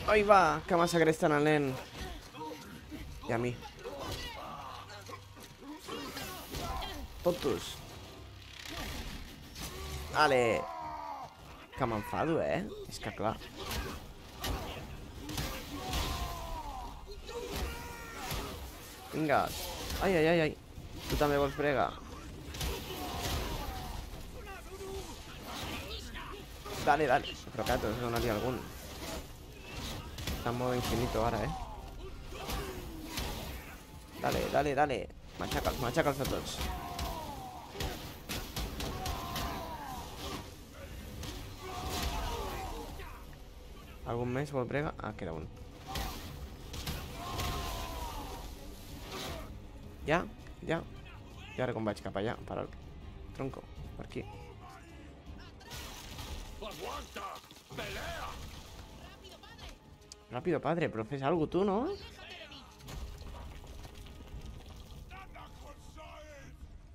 [SPEAKER 1] Ai, va! Que massacresten el nen. I a mi. Tontos. Vale. Que m'enfado, eh? És que clar. Vinga. Ai, ai, ai, ai. Tu també vols brega? Dale, dale. Però Cato, dona-li algun. Està en Estamos infinitos ahora, ¿eh? Dale, dale, dale. Machaca, machaca a todos. ¿Algún mes o? Ah, queda uno. Ya, ya. Y ahora con Bachka para allá, para el tronco, por aquí.
[SPEAKER 4] ¡Aguanta! ¡Pelea!
[SPEAKER 1] Ràpido, padre, fes alguna tu, no?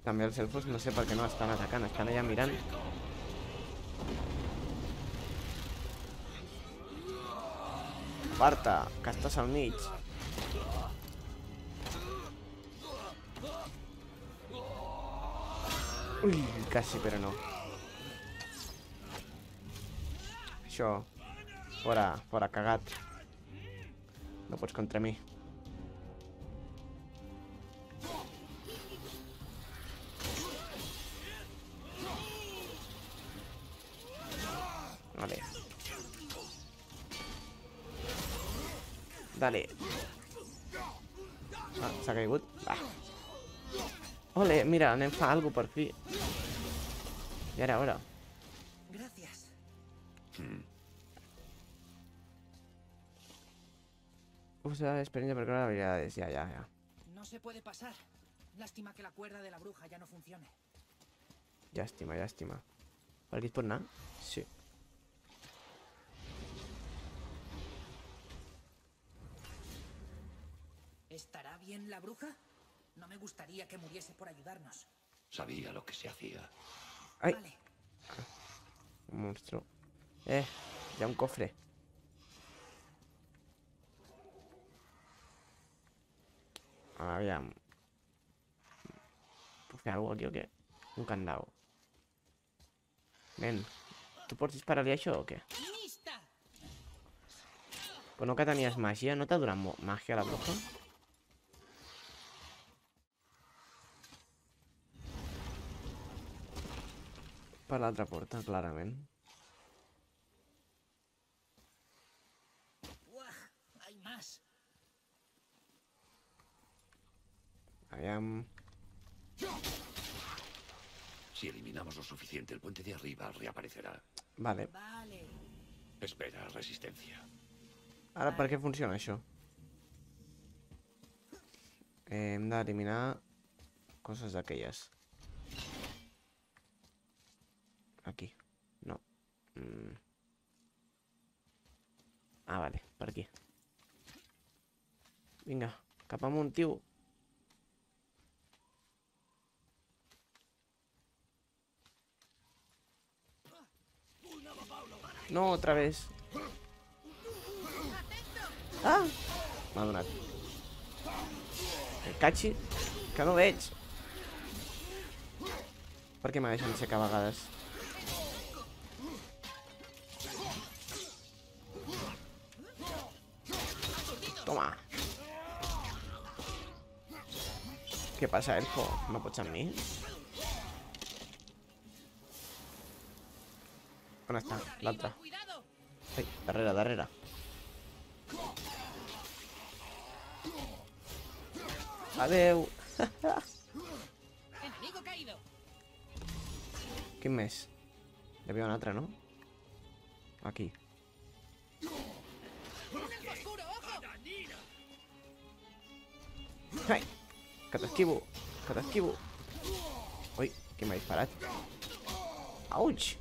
[SPEAKER 1] També els elfos no sé per què no estan atacant, estan allà mirant. Aparta, que estàs al mig. Ui, quasi, però no. Això. Fora, fora, cagat. No pots contra mi. Vale. Dale. Ah, s'ha caigut? Va. Ole, mira, anem fa alguna per fi. I ara, ara. Usa experiencia para crear habilidades. Ya, ya, ya.
[SPEAKER 3] No se puede pasar. Lástima que la cuerda de la bruja ya no funcione.
[SPEAKER 1] Per aquí es pot anar? Sí.
[SPEAKER 3] ¿Estará bien la bruja? No me gustaría que muriese por ayudarnos.
[SPEAKER 4] Sabía lo que se hacía.
[SPEAKER 1] Ai,
[SPEAKER 3] Vale.
[SPEAKER 1] un monstru. Eh, ha un cofre. Puc fer alguna cosa aquí o què? Un candau. Nen, tu pots disparar-li això o què?
[SPEAKER 3] ¡Lista!
[SPEAKER 1] Però no que tenies màgia? No t'ha durat mo- màgia la bruja? Per l'altra porta, clarament.
[SPEAKER 3] ¡Uah! ¡Hay más!
[SPEAKER 1] Aviam...
[SPEAKER 4] Si eliminamos lo suficiente, el puente de arriba reaparecerà.
[SPEAKER 1] Vale.
[SPEAKER 3] Vale.
[SPEAKER 4] Espera, resistencia.
[SPEAKER 1] Ara per què funciona això? Eh, hem d'eliminar coses d'aquelles. Aquí. No. Mm. Ah, vale, per aquí. Vinga, cap amunt, tio. No, otra vez. Ah! M'ha donat. Que catxi, que no veig. Per què m'ha deixat secar a vegades? Toma. Què passa, elfo? No pots amb? On està? L'altre.
[SPEAKER 3] ¡Cuidado!
[SPEAKER 1] Ai, darrere, darrere. Adeu.
[SPEAKER 3] ¡Enemigo caído!
[SPEAKER 1] Quin més? Hi havia un altre, no? Aquí. Ai! Que t'esquivo! Que t'esquivo! Ui, qui m'ha disparat? Auig!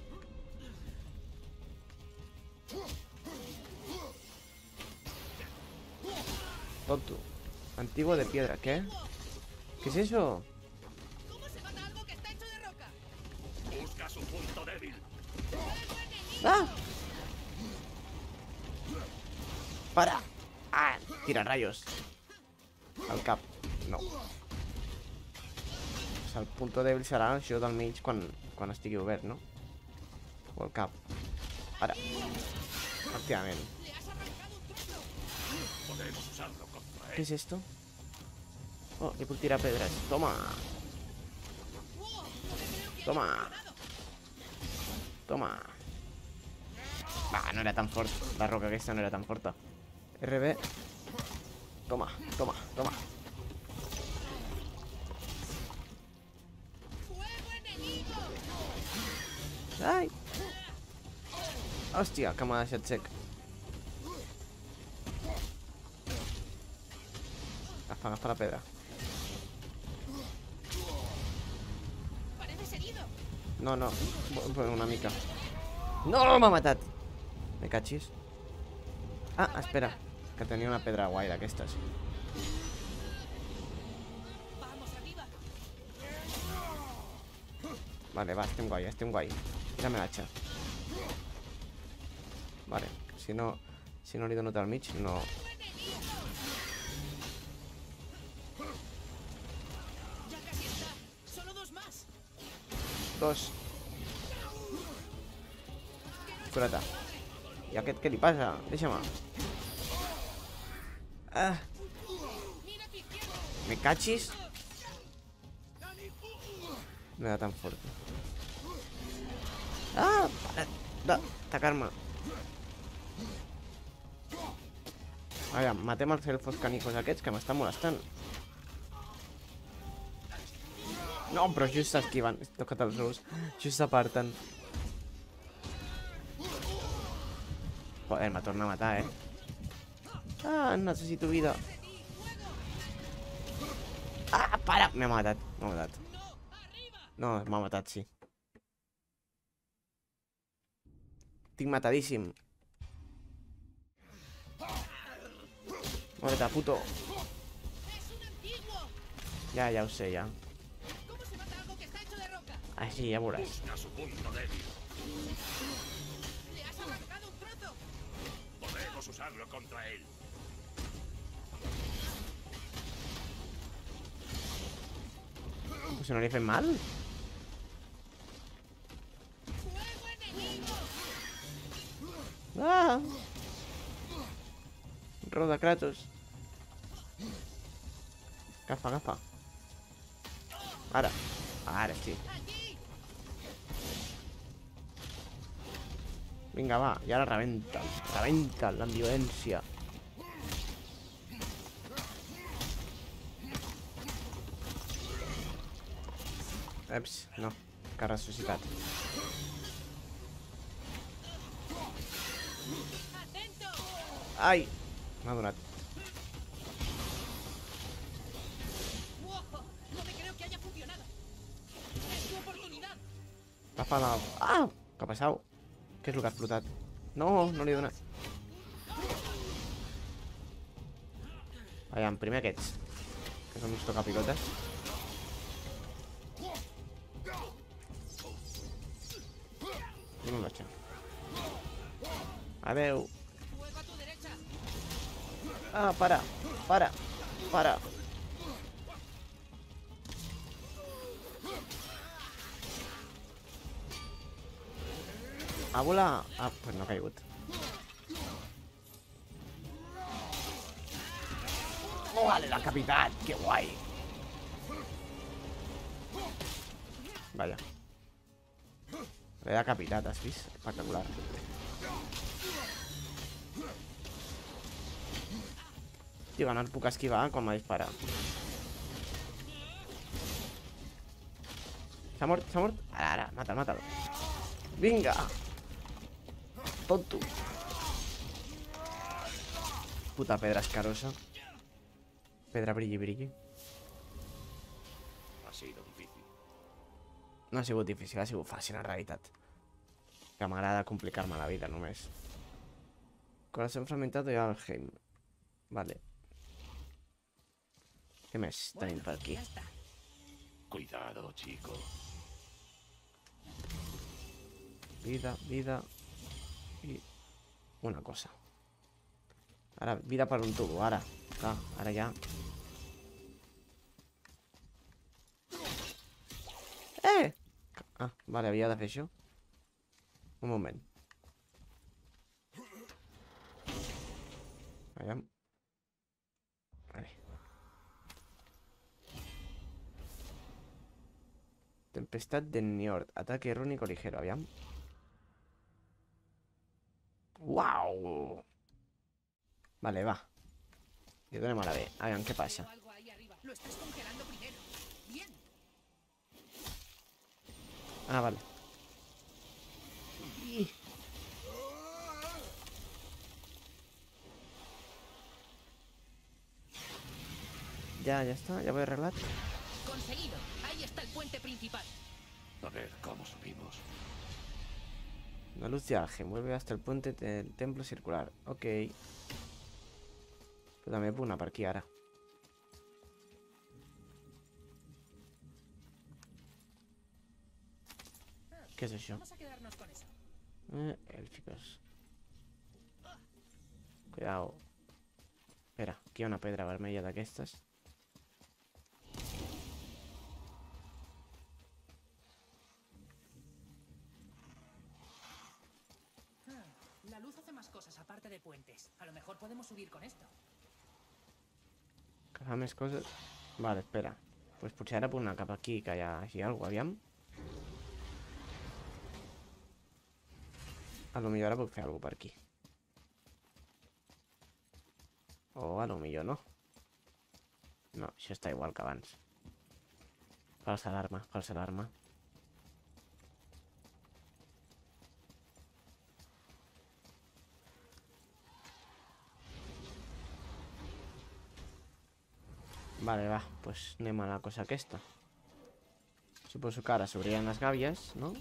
[SPEAKER 1] Tonto. Antiguo de piedra, ¿qué? ¿Qué es eso?
[SPEAKER 3] ¿Cómo se mata algo que está hecho de roca?
[SPEAKER 4] Busca su punto débil.
[SPEAKER 1] ¡Ah! ¡Para! ¡Ah! Tira rayos. Al cap. No. Pues el punto débil això del mig quan, quan estigui obert, no? O el cap. Ara. Efectivament.
[SPEAKER 3] ¡Le has arrancado un trozo!
[SPEAKER 4] Podemos usarlo
[SPEAKER 1] ¿Qué es esto? Oh, puc tirar pedres. Toma. Toma. Toma. Va, no era tan fort. La roca aquesta no era tan forta. RB. Toma, toma, toma.
[SPEAKER 3] ¡Fuego enemigo!
[SPEAKER 1] Ai! Hòstia, que m'ha deixat sec. Agafa, agafa la pedra. No, no, vo- vo- una mica. No, m'ha matat. Me cachis. Ah, espera, que tenia una pedra d'aquestes.
[SPEAKER 3] Vamos arriba.
[SPEAKER 1] Vale, va, estem guai, estem guai. Tírame l'hacha. Vale, si no... Si no li dono al mig, no...
[SPEAKER 3] Dos.
[SPEAKER 1] Cura't. I aquest què li passa? Deixa'm. Ah,
[SPEAKER 3] Mira a tu izquierda.
[SPEAKER 1] me cachis. No era tan fuerte. Ah, para d'atacar-me. A veure, matem els elfos canicos aquests que m'estan molestant. No, però just s'esquiven. He tocat els ous. Just s'aparten. Joder, m'ha tornat a matar, eh? Ah, necessito vida. Ah, para! M'ha matat, m'ha matat. No, m'ha matat, sí. Estic matadíssim. Muérete, puto. Ja, ja ho sé, ja.
[SPEAKER 3] De roca?
[SPEAKER 1] Sí, ja veuràs.
[SPEAKER 4] Busca su punto débil.
[SPEAKER 3] Le has arrancado un trozo.
[SPEAKER 4] Podemos usarlo contra él.
[SPEAKER 1] Pues no he fet mal.
[SPEAKER 3] ¡Fuego enemigo!
[SPEAKER 1] Ah! Roda, Kratos. Agafa, agafa. Ara. Ara sí. Vinga, va. I ara rebenta. Rebenta la violència. Eps, no. Que ha ressuscitat.
[SPEAKER 3] ¡Atento!
[SPEAKER 1] Ai! M'ha donat.
[SPEAKER 3] No me creo que haya funcionado. Es
[SPEAKER 1] el que ha? No, no li he donat. Aviam, primer aquests. Que uns tocapilotes. I un batxa. Adeu.
[SPEAKER 3] Fuego a derecha.
[SPEAKER 1] Ah, para, para, para. A volar... Ah, pues no ha caigut. Oh, vale, la capital, que guai. Vaya. L'he decapitat, has vist? Espectacular. Tio, no et puc esquivar quan m'ha disparat. S'ha mort, s'ha mort? Ara, ara, mata'l, mata'l. Vinga! Tonto. Puta pedra escarosa. Pedra brilli, brilli.
[SPEAKER 4] Ha sido difícil.
[SPEAKER 1] No ha sigut difícil, ha sigut fàcil, en realitat. Que m'agrada complicar-me la vida, només. Corazón fragmentado i Alheim. Vale. Què més tenim per aquí?
[SPEAKER 4] Cuidado, chico.
[SPEAKER 1] Vida, vida una cosa. Ara, vida per un tubo, ara. Clar, ara ja. Eh! Ah, vale, havia de això. Un moment. Aviam. Vale. Tempestad de Njord. Ataque irónico ligero. Aviam. ¡Wow! Vale, va. Donem a la B.
[SPEAKER 3] Lo estás congelando primero. Bien.
[SPEAKER 1] Ah, vale. ya, ya está, ya voy a arreglar.
[SPEAKER 3] Conseguido. Ahí está el puente principal.
[SPEAKER 4] A ver, ¿cómo subimos?
[SPEAKER 1] La luz de Algen vuelve hasta el puente del templo circular. Ok. Pero també puc anar per aquí ara. Què és això?
[SPEAKER 3] Vamos a quedarnos con eso.
[SPEAKER 1] Eh, élficos. Cuidado. Espera, aquí hi ha una pedra vermella d'aquestes.
[SPEAKER 3] Ah, cosas de puentes. A lo mejor podemos subir con esto.
[SPEAKER 1] Més coses... Vale, espera. Pues potser ara puc anar cap aquí, que hi ha així alguna. A lo millor ara puc per aquí. O a lo no. No, això està igual que abans. Falsa alarma, falsa alarma. Vale, va, pues anem a la cosa aquesta. Suposo que ara s'obriran les gàbies, no?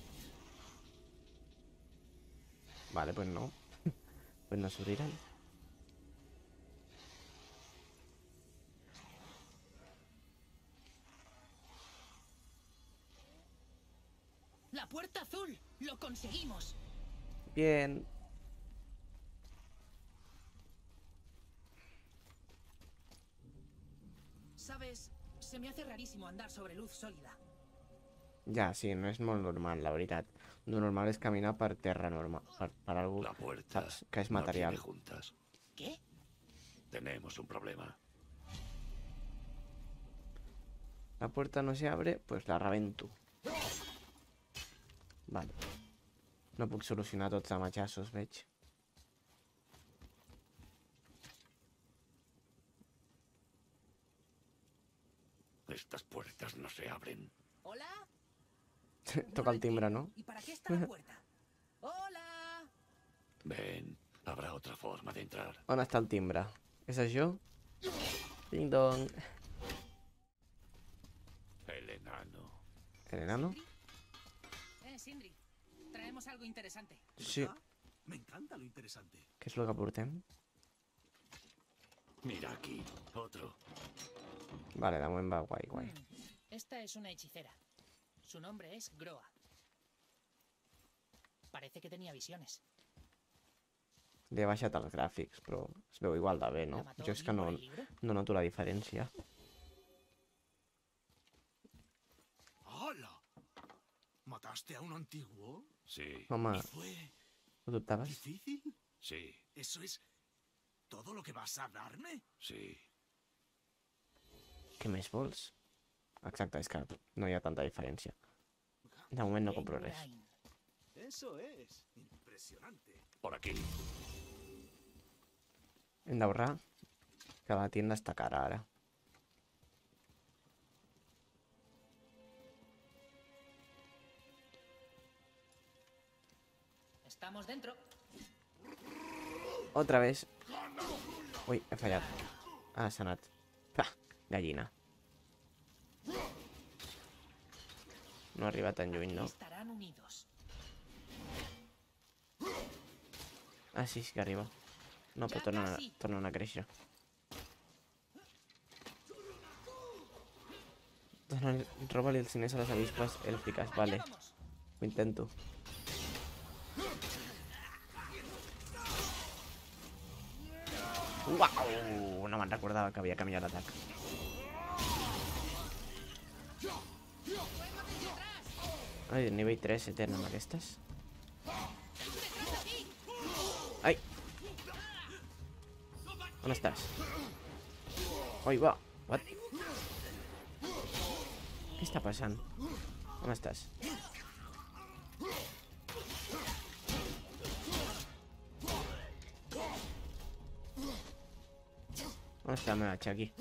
[SPEAKER 1] Vale, pues no. *laughs* pues no s'obriran.
[SPEAKER 3] ¡La puerta azul! ¡Lo conseguimos!
[SPEAKER 1] Bien.
[SPEAKER 3] Se me hace rarísimo andar sobre luz sólida.
[SPEAKER 1] Ja, sí, no és molt normal, la veritat. Lo normal és caminar per terra normal, per, per algú,
[SPEAKER 4] La puerta
[SPEAKER 1] saps, que és material.
[SPEAKER 4] juntas.
[SPEAKER 3] ¿Qué?
[SPEAKER 4] Tenemos un problema.
[SPEAKER 1] La puerta no se abre, pues la rebento. Vale. No puc solucionar tots amb matxassos, veig.
[SPEAKER 4] Estas puertas no se abren.
[SPEAKER 3] ¿Hola?
[SPEAKER 1] Toca el timbre, no?
[SPEAKER 3] ¿Y para qué está la puerta? *laughs* ¡Hola!
[SPEAKER 4] Ven, habrá otra forma de entrar.
[SPEAKER 1] On està el timbre? És això? Ding dong.
[SPEAKER 4] El enano.
[SPEAKER 1] El enano?
[SPEAKER 3] Eh, Sindri. Traemos algo interesante.
[SPEAKER 1] Sí.
[SPEAKER 5] Me encanta lo interesante.
[SPEAKER 1] Què és el que portem?
[SPEAKER 4] Mira aquí, otro.
[SPEAKER 1] Vale, de moment va guai, guai.
[SPEAKER 3] Mm, Esta es una hechicera. Su nombre es Groa. Parece que tenía visiones.
[SPEAKER 1] Li he baixat els gràfics, però es veu igual de bé, no?
[SPEAKER 3] ¿La
[SPEAKER 1] Jo és que no, noto la diferència.
[SPEAKER 5] ¡Hala! ¿Mataste a un antiguo?
[SPEAKER 4] Sí,
[SPEAKER 1] Home,
[SPEAKER 5] ¿Y fue
[SPEAKER 1] ho dubtaves?
[SPEAKER 5] difícil?
[SPEAKER 4] sí,
[SPEAKER 5] ¿Eso es todo lo que vas a darme?
[SPEAKER 4] sí.
[SPEAKER 1] Què més vols? Exacte, és que no hi ha tanta diferència. De moment no compro res.
[SPEAKER 5] Eso es. Impresionante.
[SPEAKER 4] Por aquí.
[SPEAKER 1] Hem d'ahorrar, que la tienda està cara ara.
[SPEAKER 3] Estamos dentro.
[SPEAKER 1] Otra vez. Ui, he fallat. Ah, s'ha anat. Ah, gallina. No arriba tan lluny, no?
[SPEAKER 3] Estarán unidos.
[SPEAKER 1] Ah, sí, sí que arriba. No, però
[SPEAKER 3] Ja
[SPEAKER 1] tornen, a,
[SPEAKER 3] quasi.
[SPEAKER 1] tornen a créixer. Dona- Roba-li els diners a les avispes èlfiques, vale.
[SPEAKER 3] Allá vamos.
[SPEAKER 1] Ho intento. Uau! No me'n recordava que havia canviat l'atac. Ai, nivell 3 etern amb aquestes. Ai! On estàs? Oi, va! What? Què està passant? On estàs? On està la meva Chucky?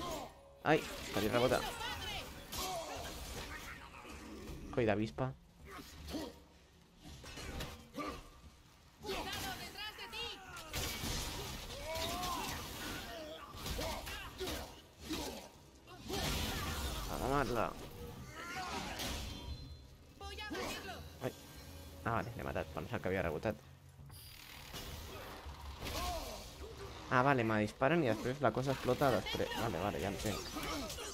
[SPEAKER 1] Ai, que li rebota. Coi d'avispa. matarla. Ai. Ah, vale, l'he matat. Pensava que havia rebotat. Ah, vale, me disparen i després la cosa explota després. Vale, vale, ja entenc. Ui,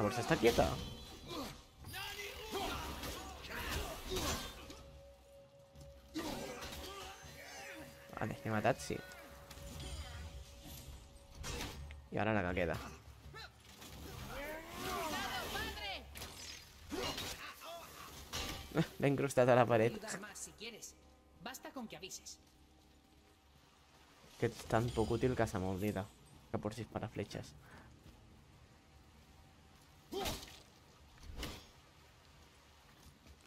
[SPEAKER 1] la bolsa està quieta? Vale, *laughs* l'he matat, sí. I ara la que queda. L'he incrustat a la paret.
[SPEAKER 3] Dudas más si quieres. Basta con que avises.
[SPEAKER 1] Que ets tan poc útil que se m'oblida que pots disparar fletxes.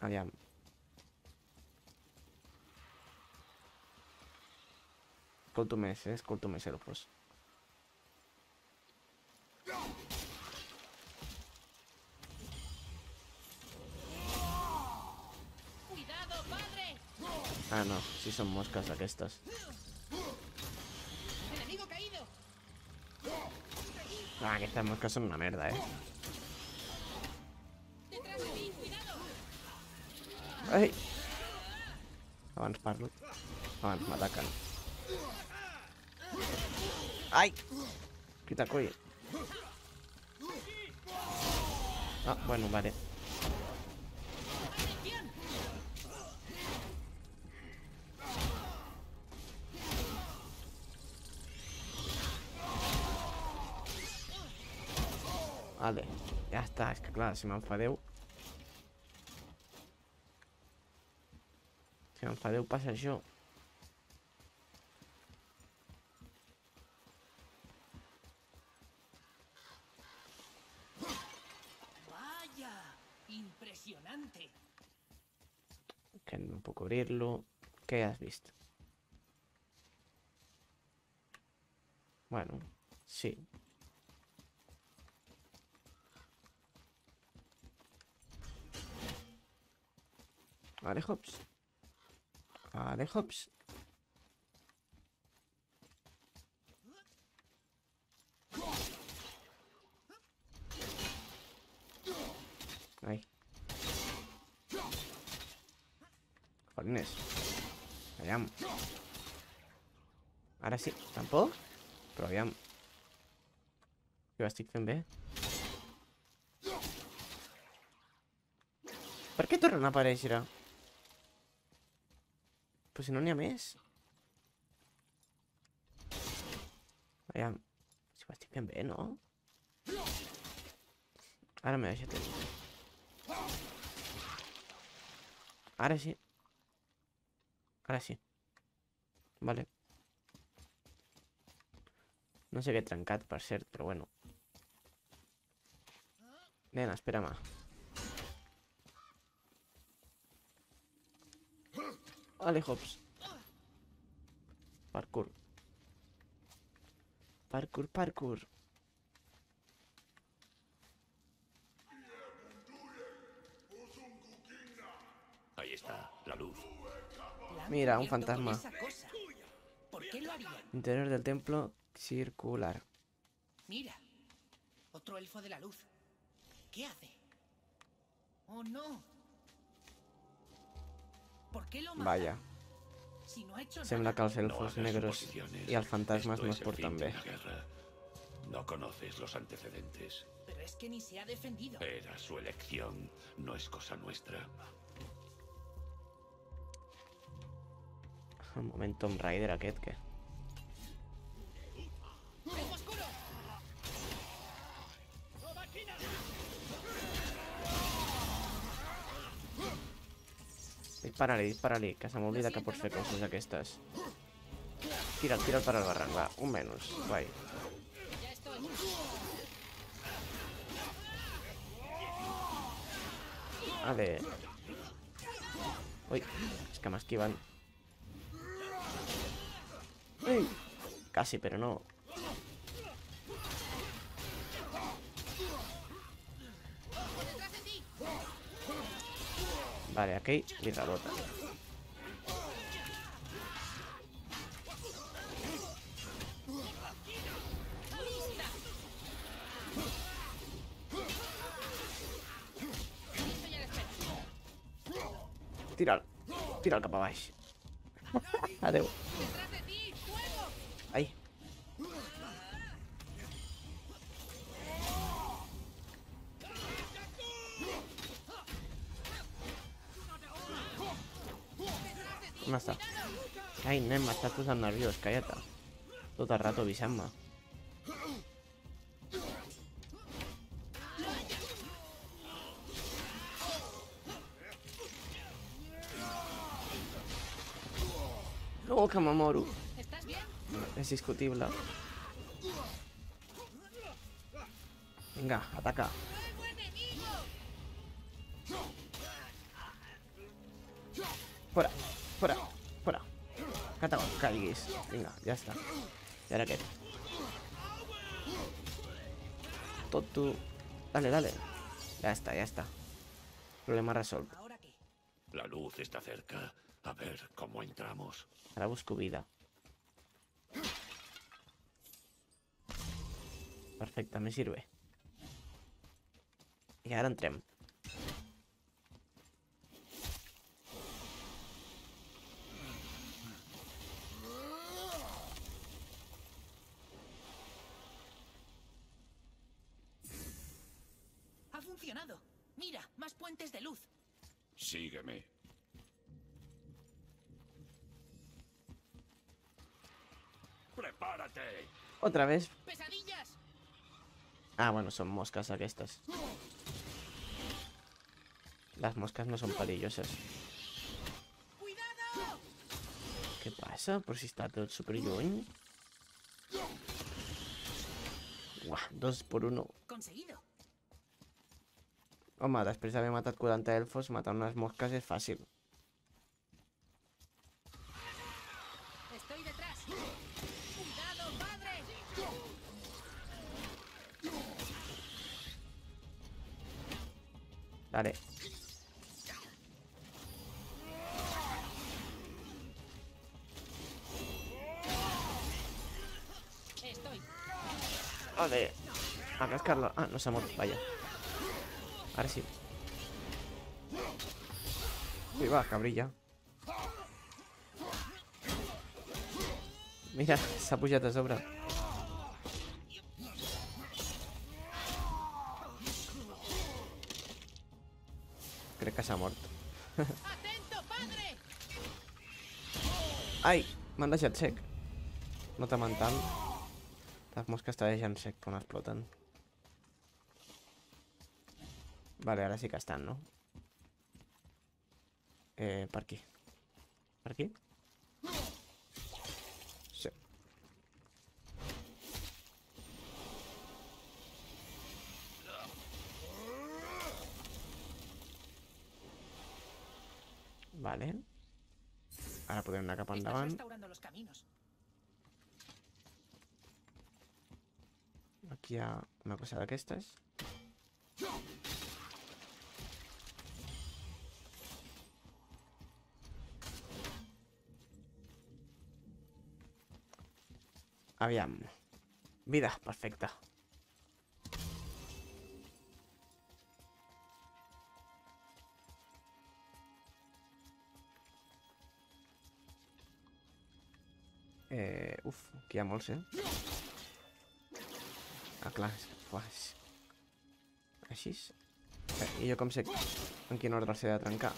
[SPEAKER 1] Aviam. Escolto més, eh? Elfos.
[SPEAKER 3] ¡Cuidado, padre!
[SPEAKER 1] Ah, no. Sí són mosques aquestes. Ah, aquestes mosques són una merda, eh? Ai! Abans parlo. Abans m'ataquen. Ai! Quita coi. Ah, bueno, vale. Vale. Ja està, és que clar, si m'enfadeu... Si m'enfadeu passa això.
[SPEAKER 3] ¡Vaya! ¡Impresionante!
[SPEAKER 1] Que no puc obrir-lo. Què has vist? Bueno, sí. Vale, hops. Vale, hops. Ahí. Jolines. Aviam. Ara sí, tampoc? Però aviam. Jo estic fent bé. Per què tornen a Però si no n'hi ha més. Aviam. Si fent bé, no? Ara m'he deixat ell. Ara sí. Ara sí. Vale. No sé què he trencat, per cert, però bueno. Nena, espera-me. Vale, hops. Parkour. Parkour, parkour.
[SPEAKER 4] Ahí está, la luz.
[SPEAKER 1] Mira, un fantasma. Interior del templo circular.
[SPEAKER 3] Mira, otro elfo de la luz. ¿Qué hace? Oh, no. ¿Por qué lo mata?
[SPEAKER 1] Vaya.
[SPEAKER 3] Si no ha hecho
[SPEAKER 1] Sembla que elfos negros els fantasmes
[SPEAKER 4] Esto
[SPEAKER 1] no
[SPEAKER 4] conoces los antecedentes.
[SPEAKER 3] Pero es que ni se ha defendido.
[SPEAKER 4] Era su elección, no es cosa nuestra. *laughs*
[SPEAKER 1] Moment Tomb Raider aquest, què? Dispara-li, dispara-li, que se que pots fer coses d'aquestes. Tira'l, tira'l per al barranc, va, un menys, guai.
[SPEAKER 3] Ya estoy.
[SPEAKER 1] Ale. Ui, és que m'esquiven. Ui, quasi, però no. Vale, aquí viene la bota. Tira, tira el cap a baix. *laughs* Adeu. Està? Ai, nen, m'estàs posant nerviós, calla't. Tot el rato avisant-me. No, que me moro.
[SPEAKER 3] ¿Estás bien?
[SPEAKER 1] És discutible. Vinga, ataca. Fora. Que te caiguis. Vinga, ja està. I ara què? Tot tu... Dale, dale. Ya está, ya está. Problema resuelto.
[SPEAKER 3] ¿Ahora qué?
[SPEAKER 4] La luz está cerca. A ver cómo entramos.
[SPEAKER 1] Ahora busco vida. Perfecte, me sirve. I ara entrem.
[SPEAKER 3] ¡Ha funcionado! ¡Mira! ¡Más puentes de luz!
[SPEAKER 4] Sígueme. ¡Prepárate!
[SPEAKER 1] Otra vez.
[SPEAKER 3] ¡Pesadillas!
[SPEAKER 1] Ah, bueno, son moscas aquestes. Las moscas no son perilloses.
[SPEAKER 3] ¡Cuidado!
[SPEAKER 1] Què passa? Però si està tot super. Uah, dos por uno. Home, després d'haver matat 40 elfos, matar unes mosques és fàcil. Dale.
[SPEAKER 3] Estoy.
[SPEAKER 1] Vale. A cascarlo. Ah, no s'ha mort, vaya. Ara sí. Uy, va, cabrilla. Mira, *laughs* s'ha pujat a sobre. Crec que s'ha mort. *laughs* Ai, m'han deixat sec. No te mental. Les mosques te deixen sec quan exploten. Vale, ara sí que estan, no? Eh, per aquí. Sí. Vale. Ara podem anar cap
[SPEAKER 3] Estás
[SPEAKER 1] endavant.
[SPEAKER 3] restaurando los caminos.
[SPEAKER 1] Aquí ha una cosa d'aquestes. Aviam. Vida, perfecte. Eh, uf, aquí hi ha molts, eh? Ah, clar, és que... Uah, és... Així? Eh, I jo com sé en quin ordre s'ha de trencar?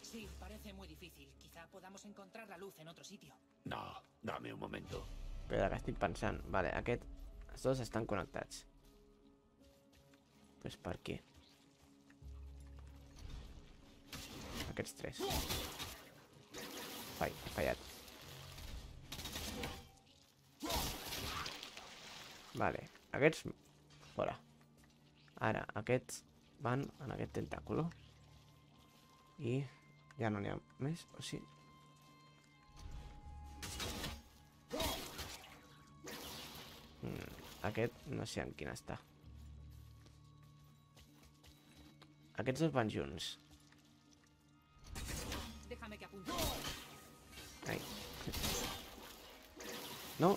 [SPEAKER 3] Sí, parece muy difícil. Quizá podamos encontrar la luz en otro sitio.
[SPEAKER 4] No, dame un momento.
[SPEAKER 1] Espera, que estic pensant. Vale, aquest... Els dos estan connectats. Pues per què? Aquests tres. Fai, he fallat. Vale, aquests... Fora. Ara, aquests van en aquest tentáculo. I ja no n'hi ha més, o sí? Mm, aquest no sé en quin està. Aquests dos van junts. Ai. No.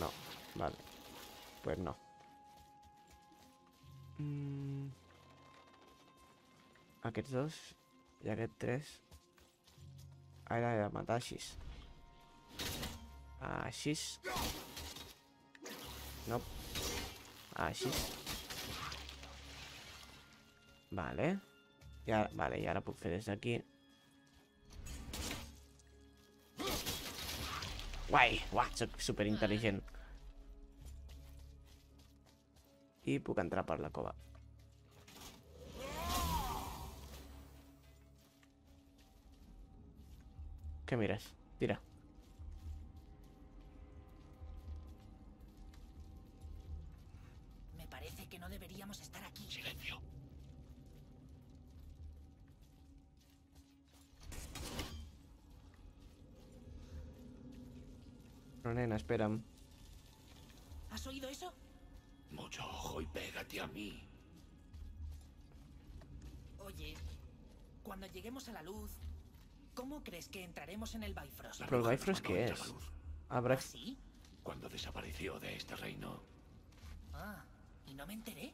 [SPEAKER 1] No, vale. Pues no. Mm. Aquests dos i aquest tres. Ara he de matar així. Així. No. Així. Vale. Ara, vale, i ara puc fer des d'aquí. Guai, guai, soc superintel·ligent. I puc entrar per la cova. Què mires? Tira.
[SPEAKER 3] No,
[SPEAKER 1] nena, espera'm.
[SPEAKER 3] ¿Has oído eso?
[SPEAKER 4] Mucho ojo y pégate a mí.
[SPEAKER 3] Oye, cuando lleguemos a la luz, ¿cómo crees que entraremos en el Bifrost?
[SPEAKER 4] La
[SPEAKER 1] Però el Bifrost és?
[SPEAKER 4] luz
[SPEAKER 1] Arbre...
[SPEAKER 3] ¿Ah, sí?
[SPEAKER 4] Cuando desapareció de este reino.
[SPEAKER 3] Ah, ¿y no me enteré?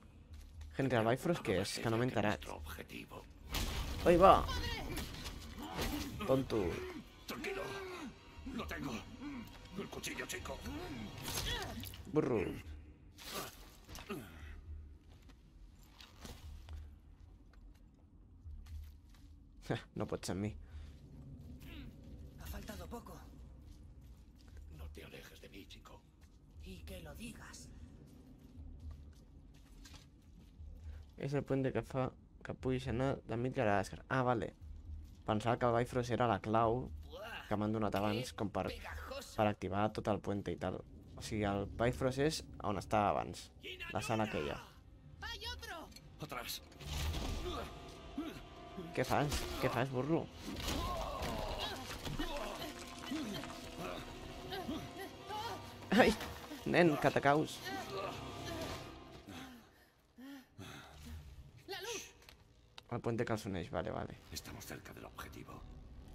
[SPEAKER 1] Henry, el Bifrost què és? Que no enterat.
[SPEAKER 4] Nuestro objetivo.
[SPEAKER 1] Oi, va! Tonto.
[SPEAKER 4] Tranquilo. Lo tengo. El cuchillo chico.
[SPEAKER 1] Burro. No ser amb mi.
[SPEAKER 3] Ha faltado poco.
[SPEAKER 4] No te alejes de mí, chico.
[SPEAKER 3] Y que lo digas.
[SPEAKER 1] És el puente que fa que puguis anar de mig a. Ah, vale. Pensava que el Bifrost era la clau que m'han donat abans com per, per activar tot el puente i tal. O sigui, el Bifrost és on estava abans. La sala aquella.
[SPEAKER 4] Atrás.
[SPEAKER 1] Què fas? Què fas, burro? Ai! Nen, que t'acaus. El puente uneix, vale, vale.
[SPEAKER 4] Estamos cerca del objetivo.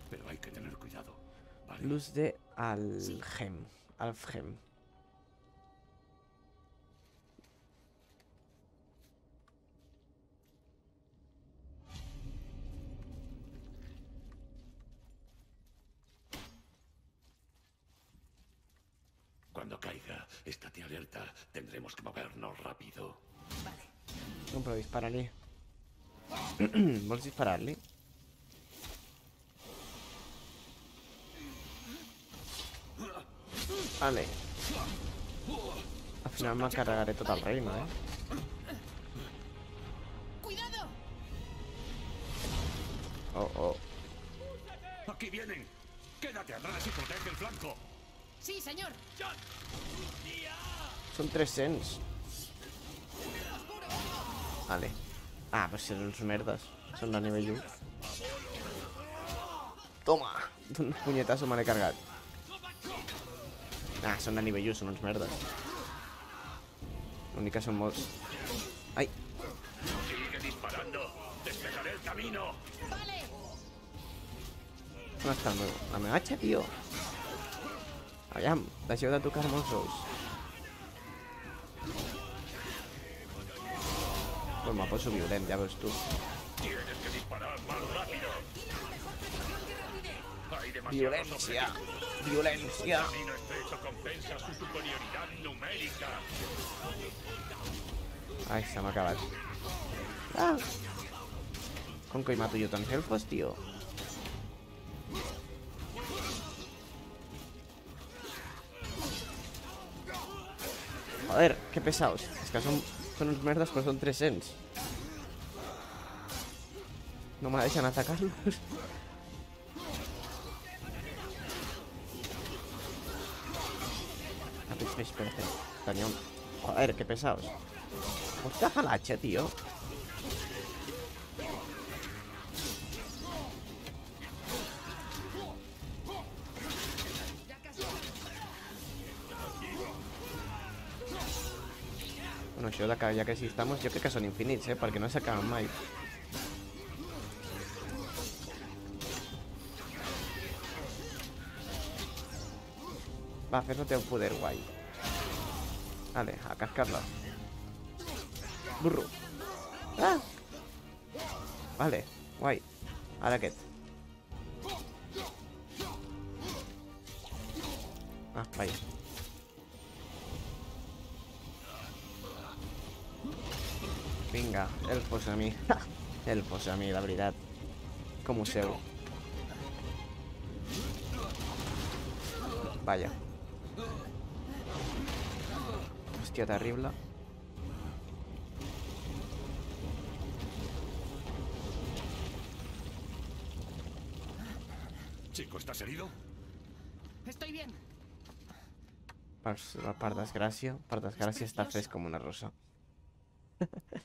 [SPEAKER 4] Pero hay que tener cuidado. ¿Vale?
[SPEAKER 1] Luz de Algem. Alfhem.
[SPEAKER 4] Cuando caiga, estate alerta. Tendremos que movernos rápido.
[SPEAKER 3] Vale.
[SPEAKER 1] No, però dispara-li. Vols disparar-li? Vale. Al final me carregaré tot el reino, eh?
[SPEAKER 3] ¡Cuidado!
[SPEAKER 1] Oh, oh.
[SPEAKER 4] ¡Aquí vienen! ¡Quédate atrás y protege el flanco!
[SPEAKER 3] Sí, señor.
[SPEAKER 1] Són 300. Vale. Ah, però si són uns merdes. Són de nivell 1. Toma! *laughs* D'un punyetazo me l'he cargat. Ah, són de nivell 1, són uns merdes. L'únic que són molts... Ai!
[SPEAKER 4] ¡Sigue disparando! ¡Despejaré el camino!
[SPEAKER 1] On està el meu... La meva atxa, tio? Aviam, deixeu de tocar-me els ous. Pues me poso violent, ja veus tu.
[SPEAKER 4] ¡Tienes que disparar más rápido! Hay demasiados
[SPEAKER 1] Violència!
[SPEAKER 4] Estrecho compensa
[SPEAKER 1] se m'ha acabat. Ah! Com que hi mato jo tants elfos, tio? Joder, que pesaos. És que són, són uns merdes, però són 300. No me deixen atacar-los. *laughs* Joder, que pesaos. Pots agafar l'atxa, tio? Bueno, de que ja que sí estamos, jo crec que són infinits, eh? Perquè no s'acaben mai. Va, fes el teu poder guai. Vale, a cascar-la. Burro. Ah! Vale. Guai. Ara aquest. Ah, vaja. Vinga, elfos a mi. *laughs* elfos a mi, la veritat. Com ho seu? Vaja. Hòstia, terrible.
[SPEAKER 4] Chico, ¿estás herido?
[SPEAKER 3] Estoy bien.
[SPEAKER 1] Per, per desgràcia, per desgràcia està
[SPEAKER 3] precioso.
[SPEAKER 1] fresc com una rosa. *laughs*